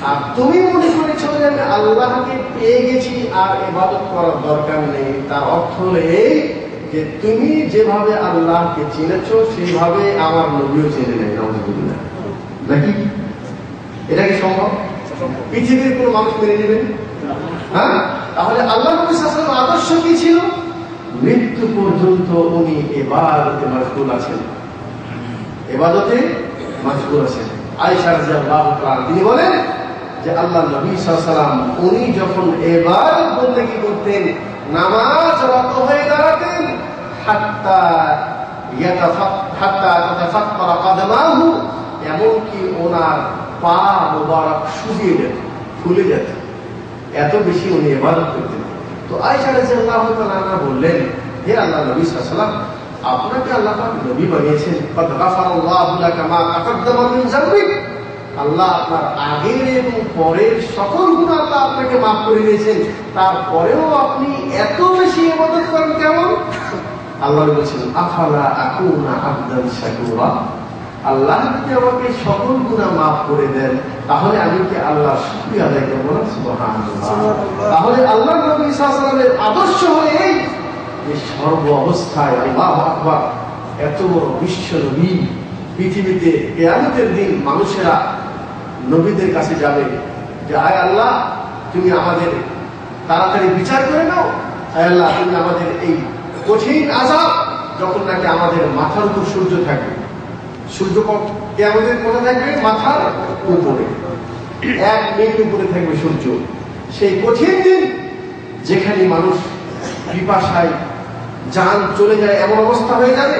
আর তুমি মনে করেছ যে আমি আল্লাহকে পেয়ে গেছি আর এবাদত করার দরকার নেই তার অর্থ হলো এই যে তুমি যেভাবে আল্লাহকে চিনেছ সেইভাবে আমার নবীও চিনে নেই নজরুল্লাহ নাকি এটা কি সম্ভব? পৃথিবীর কোনো মানুষ মেনে নেবেন হ্যাঁ? তাহলে আল্লাহ নবী সাল্লাল্লাহু আদর্শ কি ছিল? মৃত্যু পর্যন্ত উনি এবাদতে মশগুল আছেন। এবাদতে মশগুল আছেন। আয়েশা রাদিয়াল্লাহু তাআলা তিনি বলেন যে আল্লাহ নবী সাল্লাল্লাহু উনি যখন এবাদত বন্দেগী করতেন? নামাজ রত হয়ে দাঁড়াতেন, হাত্তা এমনকি ওনার পা মোবারক শুকিয়ে যেত, ফুলে যেত। এত বেশি উনি এবাদত করতেন। তো আয়েশা রাদিয়াল্লাহু তাআলা বললেন, হে আল্লাহ নবী আলাইহি আপনাকে আল্লাহ নবী বানিয়েছেন। আল্লাহ আপনার আগের এবং পরের সকল গুনাহ আল্লাহ আপনাকে মাফ করে দিয়েছেন। তারপরেও আপনি এত বেশি ইবাদত করেন কেমন? আল্লাহ বলেছেন, আফালা আকুনা আবদান শাকুরা? আল্লাহ যদি আমাকে সকল গুনাহ মাফ করে দেন তাহলে আমি কি আল্লাহ শুকরিয়া আদায় করব না? তাহলে আল্লাহ নবী আদর্শ হয়ে এই যে সর্ব অবস্থায় আল্লাহ আকবার এত বড় বিশ্ব নবী পৃথিবীতে কেয়ামতের দিন মানুষেরা নবীদের কাছে যাবে যে আয় আল্লাহ তুমি আমাদের তাড়াতাড়ি বিচার করে নাও। আয় আল্লাহ তুমি আমাদের এই কঠিন আজাব যখন নাকি আমাদের মাথার উপর সূর্য থাকে। সূর্য কেয়ামতের কোথায় থাকবে? মাথার উপরে। এক মিনিট উপরে থাকবে সূর্য। সেই কঠিন দিন যেখানে মানুষ পিপাসায় যান চলে যায়, এমন অবস্থা হয়ে যাবে।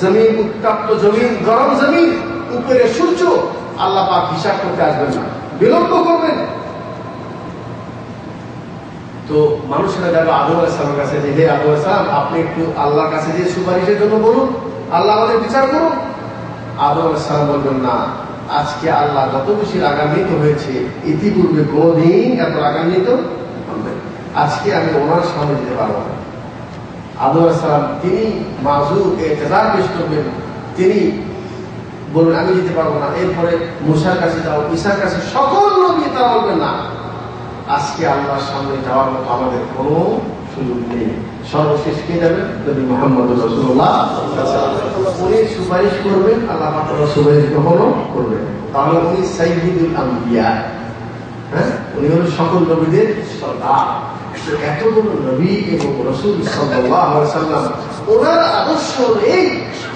জমিন উত্তাপ্ত জমিন, গরম জমিন, উপরে সূর্য, আল্লাহ পাক হিসাব করতে আসবেন না। বিলম্ব করবেন। তো মানুষেরা যাবে আদম আলাইসালামের কাছে যে, হে আদম আলাইসালাম আপনি একটু আল্লাহর কাছে যে সুপারিশের জন্য বলুন, আল্লাহ আমাদের বিচার করুন। আদম আলাইসালাম বলবেন না। আজকে আল্লাহ যত বেশি রাগান্বিত হয়েছে, ইতিপূর্বে কোনোদিন এত রাগান্বিত আজকে আমি ওনার সামনে যেতে পারব না। আদম সালাম, তিনি মাজুর এতেজার পেশ করবেন। তিনি বলবেন, আমি যেতে পারব না। এরপরে মুসার কাছে যাও। ঈশার কাছে সকল নবী তারা বলবেন, না। আজকে আল্লাহর সামনে যাওয়ার মতো আমাদের কোনো সর্বশেষ উনি সুপারিশ করবেন, আল্লাহ করবেন উনি হ্যাঁ? উনি ওনার আদর্শ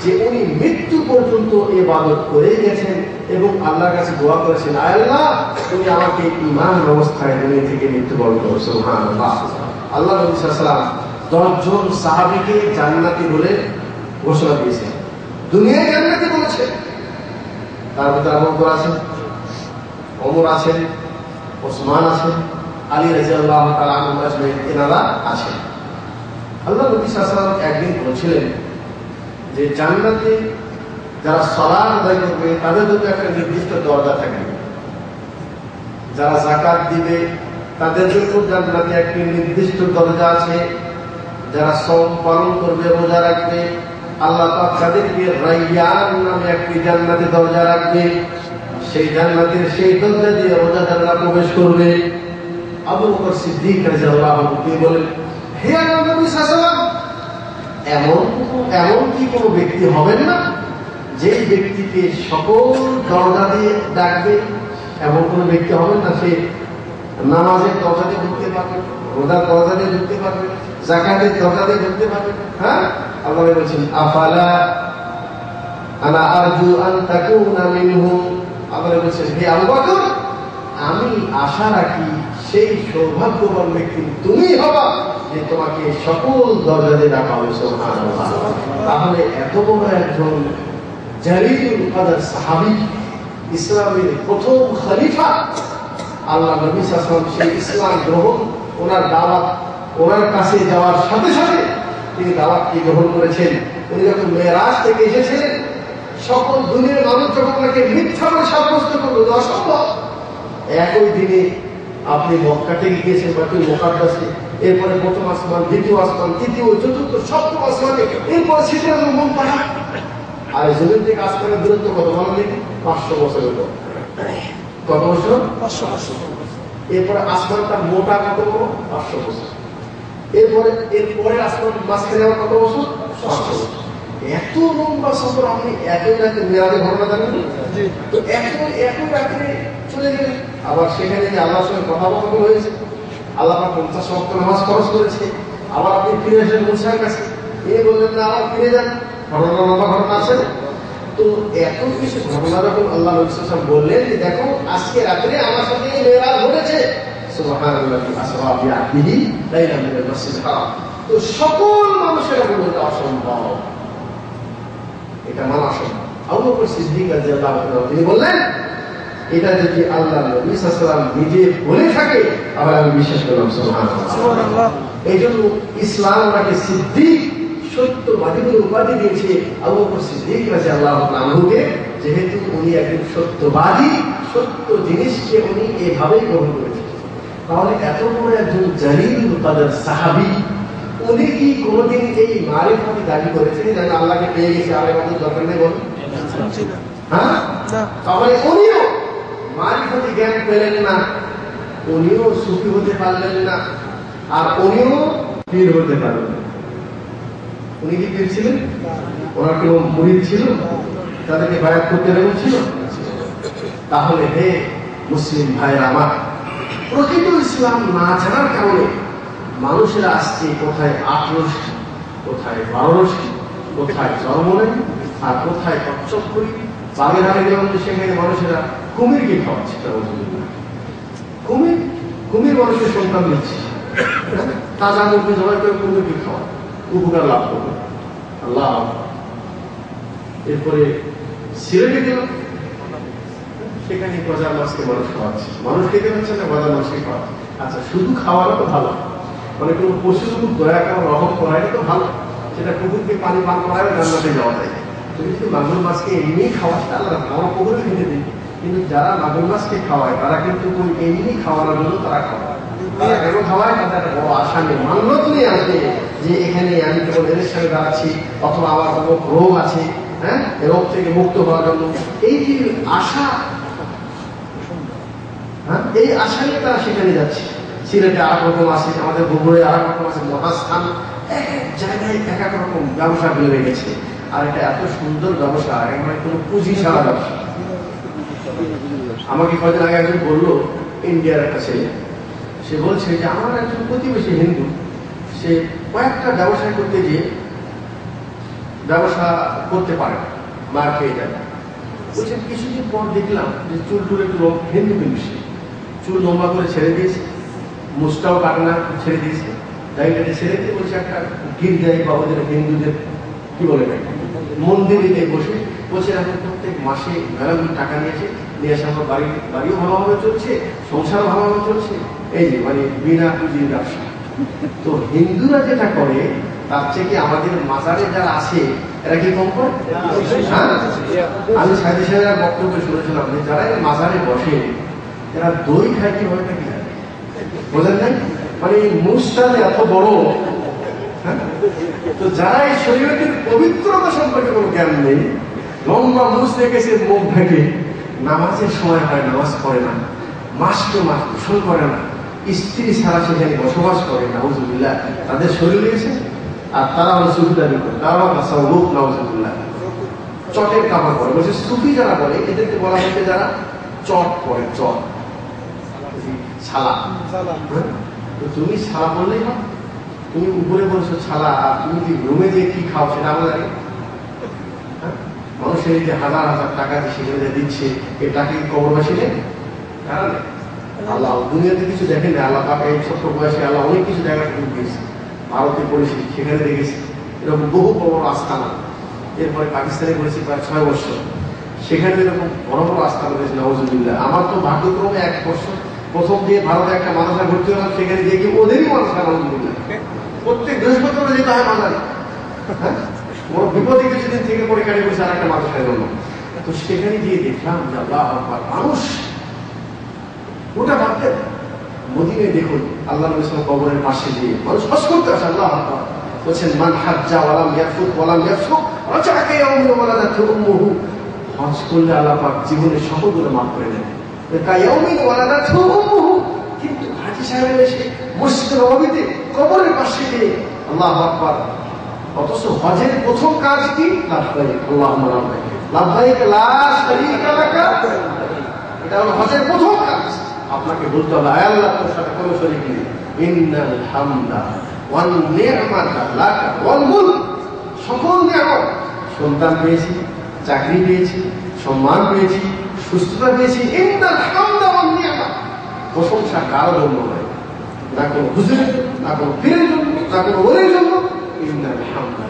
যে উনি মৃত্যু পর্যন্ত ইবাদত করে গেছেন এবং আল্লাহর কাছে দোয়া করেছেন, আল্লাহ তুমি আমাকে ঈমান অবস্থায় দুনিয়া থেকে মৃত্যুবরণ করো সুবহানাল্লাহ। আল্লাহ নবী সাল্লাল্লাহু দশজন সাহাবীকে জান্নাতি বলে ঘোষণা দিয়েছেন দুনিয়ায় জান্নাতি বলেছে। তার ভিতরে আবু আছেন ওমর আছেন ওসমান আছেন আলী আনহু আজমাইন এনারা আছেন আল্লাহ নবী একদিন বলছিলেন যে জান্নাতে যারা সালাত আদায় করবে, তাদের জন্য একটা নির্দিষ্ট দরজা থাকবে যারা জাকাত দিবে তাদের জন্য জান্নাতে একটি নির্দিষ্ট দরজা আছে, যারা সম পালন করবে, রোজা রাখবে, আল্লাহ পাক তাদেরকে রাইয়ান নামে একটি জান্নাতে দরজা রাখবে। সেই জান্নাতের সেই দরজা দিয়ে রোজাদাররা প্রবেশ করবে। আবু বকর সিদ্দিক রাদিয়াল্লাহু বলেন, হে আল্লাহর নবী সাল্লাল্লাহু এমন এমন কি কোনো ব্যক্তি হবেন না যে ব্যক্তিকে সকল দরজা দিয়ে ডাকবে? এমন কোনো ব্যক্তি হবেন না, সে নামাজের দরজা দিয়ে ঢুকতে পারবে, রোজার দরজা দিয়ে ঢুকতে পারবে, জাকাতের দরজা দিয়ে ঢুকতে পারবে হ্যাঁ? আল্লাহ বলছেন, আফালা আনা আরজু আন তাকুনা মিনহুম? আল্লাহ বলছেন, হে আবু বকর, আমি আশা রাখি সেই সৌভাগ্যবান ব্যক্তি তুমি হবা যে তোমাকে সকল দরজাতে ডাকা সুবহানাল্লাহ। তাহলে এত বড় একজন জালিলুল কাদার সাহাবী, ইসলামের প্রথম খলিফা আল্লাহ নবী সাল্লাল্লাহু সেই ইসলাম গ্রহণ ওনার দাওয়াত ওনার কাছে যাওয়ার সাথে সাথে তিনি দাওয়াতটি গ্রহণ করেছেন। উনি যখন মেয়েরাজ থেকে এসেছিলেন, সকল দুনিয়ার মানুষ যখন ওনাকে মিথ্যা করে সাব্যস্ত করল অসম্ভব একই দিনে আপনি মক্কা থেকে গিয়েছেন বা তুই মোকাদ্দাসে, এরপরে প্রথম আসমান, দ্বিতীয় আসমান, তৃতীয়, চতুর্থ, সপ্তম আসমানে, এরপরে সিদ্ধান্ত মন পাড়া আর জমিন থেকে আসমানের দূরত্ব কত? নেই পাঁচশো বছরের পর কত বছর?
পাঁচশো পাঁচশো
এরপরে আসমানটা মোটা কত পাঁচশো বছর। এরপরে এরপরে আসমান মাঝখানে আবার কত বছর? পাঁচশো বছর। এত লম্বা সফর আপনি একই রাতে মেয়াদে ঘটনা জানেন? তো এত এত রাত্রে চলে গেলেন। আবার সেখানে যে আল্লাহর সঙ্গে কথাবার্তা হয়েছে। আল্লাহ পঞ্চাশ ওয়াক্ত নামাজ খরচ করেছে। আবার আপনি ফিরে আসলেন মুসার কাছে। এ বললেন না আবার ফিরে যান। ঘটনা লম্বা ঘটনা আছে? তো এত কিছু ঘটনা আল্লাহ ওয়াসাল্লাম বললেন যে দেখো আজকে রাত্রে আমার সাথে এই মেয়েরাজ ঘটেছে। সুবহানাল্লাহি আসরা বিআবদিহি লাইলা মিনাল মাসজিদিল হারাম। তো সকল মানুষের বলতে এটা অসম্ভব। এটা মানা অসম্ভব। আবু বকর সিদ্দিক তিনি বললেন এটা যদি আল্লাহ নবী সাল্লাল্লাহু নিজে বলে থাকে আবার আমি বিশ্বাস করলাম সুবহানাল্লাহ। এই জন্য ইসলাম ওনাকে সিদ্দিক সত্যবাদী বলে উপাধি দিয়েছে আবু বকর সিদ্দিক রাদিয়াল্লাহু আনহুকে যেহেতু উনি একজন সত্যবাদী সত্য জিনিসকে উনি এভাবেই গ্রহণ করেছেন। তাহলে এত বড় একজন জালিল কাদের সাহাবী উনি কি কোনোদিন এই মারিফাতি দাবি করেছেন? যে আমি আল্লাহকে পেয়ে গেছি আর আমাদের দরকার নেই বলুন। হ্যাঁ? তাহলে উনিও মারিফতি জ্ঞান পেলেন না উনিও সুফি হতে পারলেন না আর উনিও পীর হতে পারলেন না। উনি কি পীর ছিলেন? ওনার কেউ মুরিদ ছিল? তাদেরকে বায়াত করতে রেখে ছিল? তাহলে হে মুসলিম ভাইয়ের আমার, প্রকৃত ইসলাম না জানার কারণে মানুষেরা আসছে কোথায় আট কোথায় বারো রশি কোথায় নেই আর কোথায় কচ্ছপ করি? বাগের আগে গেলাম যে সেখানে মানুষেরা কুমিরকে খাওয়াচ্ছে। কুমির কুমির মানুষের সন্তান দিচ্ছে। তাজা মুরগি জবাই করে কুমিরকে খাওয়া উপকার লাভ করবে। লাভ এরপরে সিলেটে গেলাম সেখানে গজার মাছকে মানুষ খাওয়াচ্ছে। মানুষ খেতে পাচ্ছে না গজার মাছকে খাওয়াচ্ছে। আচ্ছা শুধু খাওয়ানো তো ভালো। মানে কোনো পশু শুধু দয়া করা রহম করা এটা তো ভালো। সেটা কুকুরকে পানি পান করায় জান্নাতে যাওয়া যায়। তুমি যদি মাগুর মাছকে এমনি খাওয়াস তাহলে আমরা পুকুরে খেতে দিই কিন্তু যারা মাগুর মাছকে খাওয়ায়, তারা কিন্তু এমনি খাওয়ানোর জন্য তারা খাওয়ায় এখানে আর আমাদের আর রকম আছে এক জায়গায় এক এক রকম ব্যবসা বেড়ে গেছে। আর এটা এত সুন্দর ব্যবসা কোনো পুঁজি ছাড়া ব্যবসা। আমাকে কদিন আগে একজন বলল, ইন্ডিয়ার একটা ছেলে। সে বলছে যে আমার একজন প্রতিবেশী হিন্দু সে কয়েকটা ব্যবসা করতে গিয়ে ব্যবসা করতে পারে না, মার খেয়ে যায়। বলছে কিছুদিন পর দেখলাম যে চুল টুল একটু হিন্দু কিন্তু চুল লম্বা করে ছেড়ে দিয়েছে মুসটাও কাটে না ছেড়ে দিয়েছে। দাড়িটাকে ছেড়ে দিয়ে বলছে একটা গির্জায় বা ওদের হিন্দুদের কি বলে না মন্দিরে বসে বলছে এখন প্রত্যেক মাসে মেলাগুলি টাকা নিয়েছে নিয়ে এসে আমার বাড়ি বাড়িও ভালোভাবে চলছে সংসারও ভালোভাবে চলছে। এই যে মানে বিনা পুঁজির ব্যবসা তো হিন্দুরা যেটা করে, তার থেকে আমাদের মাজারে যারা আছে, এরা কি কম করে হ্যাঁ? আমি সাইদি সাহেবের বক্তব্য শুনেছিলাম যে, যারা এই মাজারে বসে, এরা দই খায় কীভাবে নাকি? বোঝেন নাই মানে এই মুখটা যে এত বড় হ্যাঁ? তো যারা এই শরীরের পবিত্রতা সম্পর্কে কোনো জ্ঞান নেই, লম্বা মুছ রেখেছে মুখ ঢেকে নামাজের সময় হয়, নামাজ পড়ে না মাস তো মাস গোসল করে না স্ত্রী ছাড়া সেখানে বসবাস করে, নাউজুবিল্লাহ। তাদের শরীর রয়েছে আর তারা হলো সুফি করে তারাও রূপ, নাউজুবিল্লাহ। চটের কাপড় পরে। বলছে, সুফি যারা বলে, এদেরকে বলা হচ্ছে যারা চট পরে, চট। ছালা। হ্যাঁ? তুমি ছালা বললেই হয়। তুমি উপরে বলছো ছালা, আর তুমি কি রুমে যে কি খাও সেটা আমরা জানি হ্যাঁ? মানুষের যে হাজার হাজার টাকা যে সেখানে যে দিচ্ছে এই টাকা কি কবরবাসী নেই? কারণ আল্লাহ দুনিয়াতে কিছু দেখেন, আল্লাহ পাকে এই ছোট্ট বয়সে আল্লাহ অনেক কিছু জায়গা করে দিয়েছে। ভারতে পড়েছি সেখানে দেখেছি। এরকম বহু বড় বড় আস্থানা এরপরে পাকিস্তানে করেছি প্রায় ছয় বছর। সেখানে এরকম বড় বড় আস্থানা রয়েছে নওয়াজুবিল্লাহ আমার তো ভাগ্যক্রমে এক বছর প্রথম দিয়ে ভারতে একটা মাদ্রাসা ভর্তি হলাম, সেখানে কি ওদেরই মাদ্রাসা নওয়াজুবিল্লাহ প্রত্যেক বৃহস্পতিবার যেতে হয়? মাদারে বড় বিপদে কিছুদিন থেকে পরে কাটে বসে আর একটা মাদ্রাসায় তো সেখানে গিয়ে দেখলাম যে আল্লাহ মানুষ ওটা ভাবতেন মদিনে দেখুন, আল্লাহ নবী কবরের পাশে দিয়ে মানুষ হস করতে আসে, আল্লাহ। বলছেন, মান হাজ্জা ওয়ালাম ইয়াফুত ওয়ালাম ইয়াফসুক রাজাকে ইয়াউমিন ওয়ালাদাতু উম্মুহু। হজ করলে আল্লাহ পাক জীবনের সকলগুলো মাফ করে দেন। কায়াউমিন ওয়ালাদাতু উম্মুহু। কিন্তু হাজি সাহেব এসে মসজিদের নববীতে কবরের পাশে দিয়ে আল্লাহ আকবার। অথচ হজের প্রথম কাজ কি? লাভবাহিক আল্লাহ লাভবাহিক। লাভবাহিক লা শারীকা লাকা। এটা হলো হজের প্রথম কাজ। আপনাকে বলতে হবে, আয় আল্লাহ তোর সাথে কোনো শরীক নেই। ইন্নাল হামদা ওয়ান নি'মাতা লাকা ওয়াল সকল নিয়ামত। সন্তান পেয়েছি, চাকরি পেয়েছি, সম্মান পেয়েছি, সুস্থতা পেয়েছি। ইন্নাল হামদা নি'মা প্রশংসা কারও জন্য নয় না কোনো হুজুরের, না কোনো পীরের জন্য, না কোনো ওরের জন্য। ইন্নাল হামদা।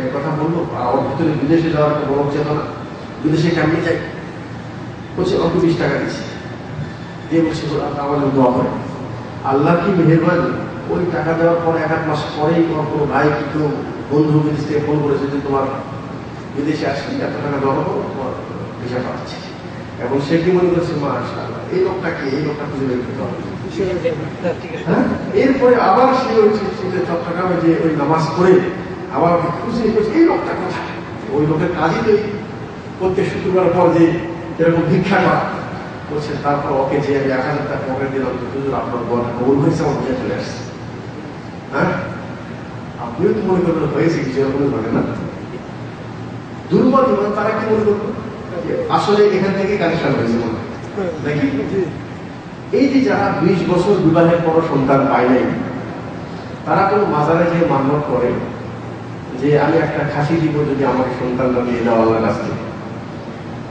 এই কথা বলল ওর ভিতরে বিদেশে যাওয়ার একটা বড় চেতনা। বিদেশে কেমনি যাই বলছে অল্প বিশ টাকা দিচ্ছি দিয়ে বলছে "ওরা আমার জন্য দোয়া করে। আল্লাহ কি মেহরবানি? ওই টাকা দেওয়ার পরে এক আধ মাস পরেই তোমার কোনো ভাই কি কেউ বন্ধু বিদেশ থেকে ফোন করেছে যে তোমার বিদেশে আসলি এত টাকা দেওয়া হলো তোমার ভিসা পাচ্ছি এখন সে কি মনে করছে? মা এই লোকটাকে এই লোকটা খুঁজে বের করতে হবে। হ্যাঁ? এরপরে আবার সে ওই সে চট্টগ্রামে যে ওই নামাজ পড়ে আবার খুশি এই লোকটা কোথায়? ওই লোকের কাজই তো প্রত্যেক শুক্রবার পর যে এরকম ভিক্ষা করা। করছে তারপর ওকে যে আমি এক হাজার টাকা পকেট দিলাম হুজুর আপনার বল কবুল হয়েছে, আমার বুঝে চলে আসছে। হ্যাঁ? আপনিও তো মনে করবেন হয়েছে, কিছু এরকম ঘটে না। দুর্বল ইমান তারা কি মনে করবে আসলে এখান থেকে কানেকশন হয়েছে মনে নাকি? এই যে যারা বিশ বছর বিবাহের পর সন্তান পায় নাই, তারা কোনো মাজারে যে মান্যত করে যে আমি একটা খাসি দিব যদি আমাকে সন্তানটা দিয়ে দাও আল্লাহর কাছ।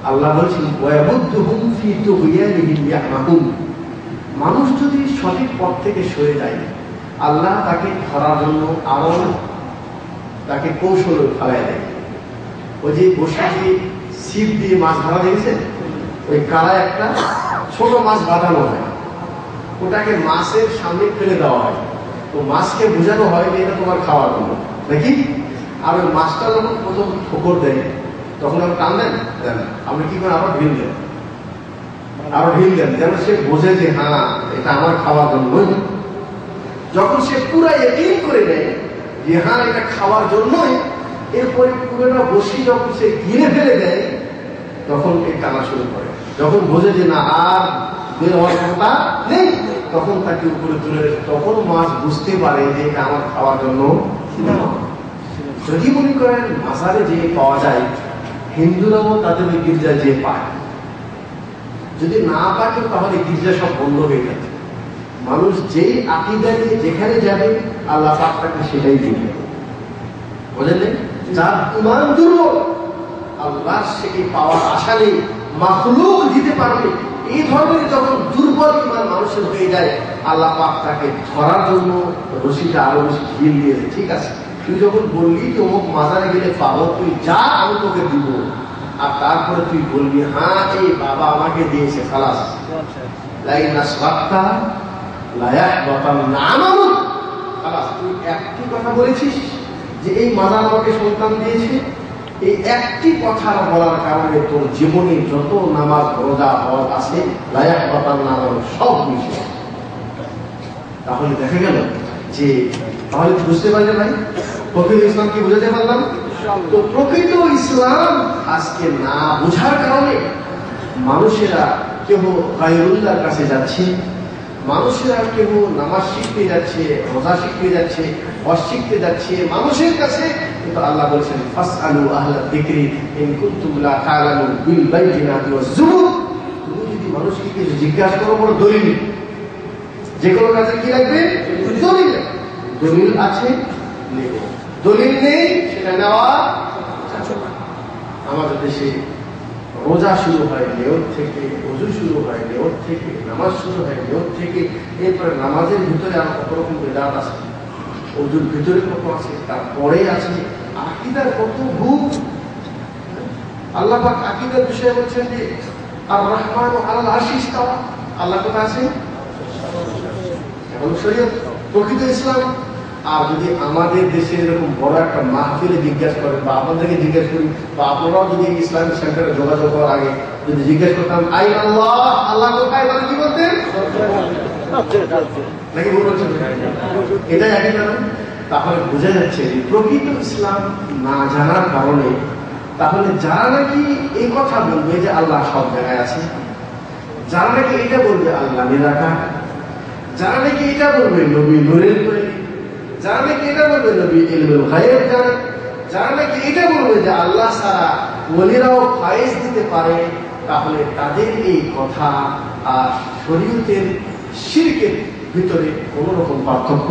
আল্লাহ বলছেন ওয়াবুদ্দুহুম ফি তুগয়ানিহিম ইয়াহমাহুন মানুষ যদি সঠিক পথ থেকে সরে যায়, আল্লাহ তাকে ধরার জন্য আরও তাকে কৌশল ফেলায় দেয়। ওই যে বসে ছিপ দিয়ে মাছ ধরা দেখেছেন ওই কালা একটা ছোট মাছ বাঁধানো হয়। ওটাকে মাছের সামনে ফেলে দেওয়া হয়। তো মাছকে বোঝানো হয় যে এটা তোমার খাওয়ার জন্য। নাকি? আর ওই মাছটা যখন প্রথম ঠোকর দেয়, তখন আপনি টান দেন দেন আপনি কি করেন? আবার ঢিল দেন। আরও ঢিল দেন, যেন সে বোঝে যে হ্যাঁ এটা আমার খাওয়ার জন্যই যখন সে পুরা একিন করে নেয় যে হ্যাঁ এটা খাওয়ার জন্যই। এরপরে পুরোটা বসি যখন সে গিলে ফেলে দেয়, তখন এই টানা শুরু করে। যখন বোঝে যে, না, আর বের হওয়ার ক্ষমতা নেই, তখন তাকে উপরে তুলে তখন মাছ বুঝতে পারে যে, এটা আমার খাওয়ার জন্য নয়। যদি মনে করেন মাজারে যে পাওয়া যায়, হিন্দুরাও তাদের ওই গির্জা যে পায়। যদি না পায় তাহলে গির্জা সব বন্ধ হয়ে যাবে। মানুষ যেই আকিদা নিয়ে যেখানে যাবে, আল্লাহ পাক তাকে সেটাই দিবে। বুঝলেন যার ইমান দুর্বল আল্লাহ সেকে পাওয়ার আশা নেই, মাখলুক দিতে পারবে। এই ধরনের যখন দুর্বল ইমান মানুষের হয়ে যায়, আল্লাহ পাক তাকে ধরার জন্য রশিটা আরও বেশি ঢিল দিয়ে ঠিক আছে? তুই যখন বললি যে অমুক মাজারে গেলে পাবো তুই যা, আমি তোকে দিব। আর তারপরে তুই বলবি হ্যাঁ এই বাবা আমাকে দিয়েছে, খালাস। লাইন আসবাক্তা লায়াহ বাতাম নামানুন খালাস, তুই একটি কথা বলেছিস যে এই মাজার আমাকে সন্তান দিয়েছে? এই একটি কথা বলার কারণে তোর জীবনে যত নামাজ, রোজা, হজ আছে লায়াহ বাতাম নামানুন সব মিশে তাহলে দেখা গেল যে, তাহলে বুঝতে পারলে ভাই প্রকৃত ইসলাম কি বুঝাতে পারলাম? তো প্রকৃত ইসলাম আজকে না বোঝার কারণে মানুষেরা কেউ গায়রুল্লাহর কাছে যাচ্ছে, মানুষেরা কেউ নামাজ শিখতে যাচ্ছে, রোজা শিখতে যাচ্ছে, হজ শিখতে যাচ্ছে, মানুষের কাছে কিন্তু আল্লাহ বলছেন ফাস আলু আহলা দিকরি ইন কুনতুম লা তা'লামুন বিল বাইয়িনাতি ওয়াজ জুবুর তুমি যদি মানুষকে কিছু জিজ্ঞাসা করো বড় দলিল যে কোনো কাজে কি লাগবে? দলিল দলিল আছে দলিল নেই, সেটা নেওয়া আমাদের দেশে রোজা শুরু হয় নিয়ত থেকে অজু শুরু হয় নিয়ত থেকে নামাজ শুরু হয় নিয়ত থেকে এরপরে নামাজের ভিতরে আর কত রকম বেদাত আছে? অজুর ভিতরে কত আছে? তারপরে আছে আকিদার কত ভুল আল্লাহ পাক আকিদার বিষয়ে বলছেন যে আর রহমান আল্লাহ আশিস আল্লাহ কথা আছে? এবং শরীয়ত প্রকৃত ইসলাম। আর যদি আমাদের দেশে এরকম বড় একটা মাহফিলে জিজ্ঞাসা করেন বা আপনাদেরকে জিজ্ঞেস করি, বা আপনারাও যদি ইসলামিক সেন্টারে যোগাযোগ করার আগে যদি জিজ্ঞেস করতাম, আই আল্লাহ আল্লাহ কোথায়? বলে কি বলতেন? নাকি ভুল এটাই আগে জানেন তাহলে বোঝা যাচ্ছে প্রকৃত ইসলাম না জানার কারণে, তাহলে যারা নাকি এই কথা বলবে যে আল্লাহ সব জায়গায় আছে, যারা নাকি এটা বলবে আল্লাহ নিরাকার, যারা নাকি এটা বলবে নবী নাকি এটা নবী ইলমুল গায়েব জানে যারা নাকি এটা বলবে যে আল্লাহ সারা ওলিরাও ফায়েজ দিতে পারে, তাহলে তাদের এই কথা আর শরীয়তের শিরকের ভিতরে কোনো রকম পার্থক্য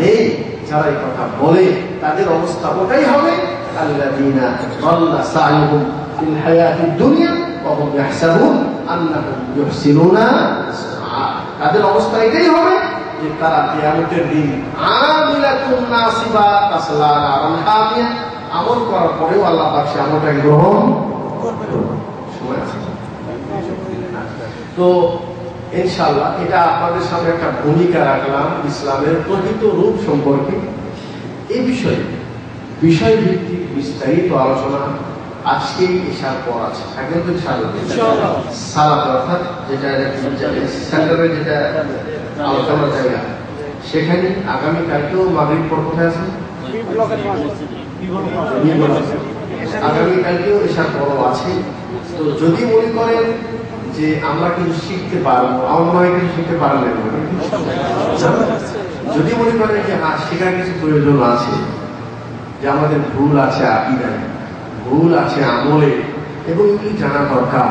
নেই। যারা এই কথা বলে, তাদের অবস্থা ওটাই হবে। আল্লাহ আল্লাদিনা আল্লাহ সাহুম ফিল হায়াতিদ দুনিয়া ওহুম ইয়াহসাবুন আন্নাহুম ইউহসিনুনা তাদের অবস্থা এটাই হবে। যে তারা কিয়ামতের দিন আমিলাতুন নাসিবা তাসলা নারান হামিয়া আমল করার পরেও আল্লাহ পাক সে আমলটাকে গ্রহণ সময় আছে তো ইনশাআল্লাহ এটা আপনাদের সামনে একটা ভূমিকা রাখলাম ইসলামের প্রকৃত রূপ সম্পর্কে এই বিষয়ে বিষয় ভিত্তিক বিস্তারিত আলোচনা আজকেই এসার পর আছে। থাকবেন তো ইনশাআল্লাহ। অর্থাৎ যেটা সেন্টারে যেটা সেখানে আগামী কালকেও মাগরিব পর আছে। আগামী কালকেও এসার পর আছে। তো যদি মনে করেন যে আমরা কিছু শিখতে পারব, আমার কিছু শিখতে পারলেন যদি মনে করেন যে হ্যাঁ শেখার কিছু প্রয়োজন আছে, যে আমাদের ভুল আছে আকিদায়, ভুল আছে আমলে এবং এগুলি জানা দরকার।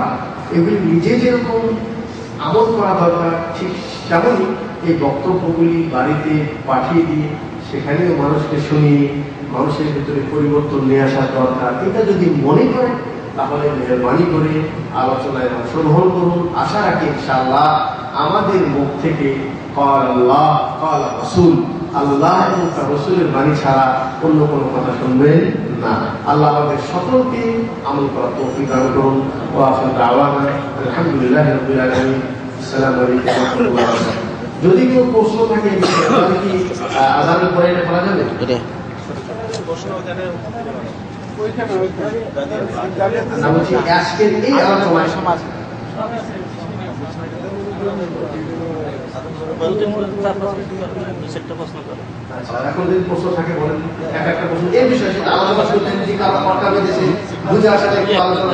এগুলি নিজে যেরকম আমল করা দরকার, ঠিক তেমনই এই বক্তব্যগুলি বাড়িতে পাঠিয়ে দিয়ে সেখানেও মানুষকে শুনিয়ে, মানুষের ভিতরে পরিবর্তন নিয়ে আসার দরকার, এটা যদি মনে করেন, তাহলে মেহরবানি করে আলোচনায় অংশগ্রহণ করুন। আশা রাখি ইনশাআল্লাহ আমাদের মুখ থেকে কল কল রসুল, আল্লাহ এবং তার রসুলের বাণী ছাড়া অন্য কোনো কথা শুনবেন না। আল্লাহ আমাদের সকলকে আমল করার তৌফিক দান করুন। ও আলহামদুলিল্লাহ যদি কেউ প্রশ্ন থাকে কি আজানের পরে এটা করা যাবে? আজকের এই আলোচনায় আচ্ছা, এখন যদি প্রশ্ন থাকে বলেন। এক একটা প্রশ্ন। এই বিষয়ে আলোচনা করতে যদি কারও পড়কা বেঁধেছে বুঝে আসাটা একটু আলোচনা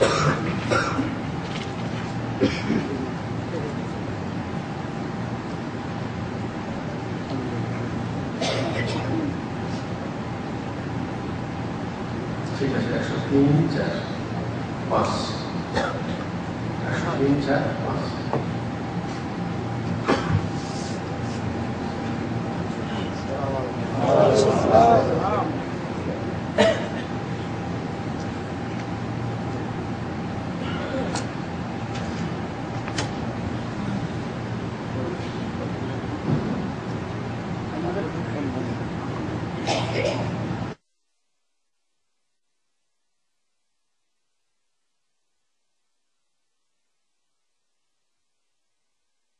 ঠিক আছে একশো তিন চার পাঁচ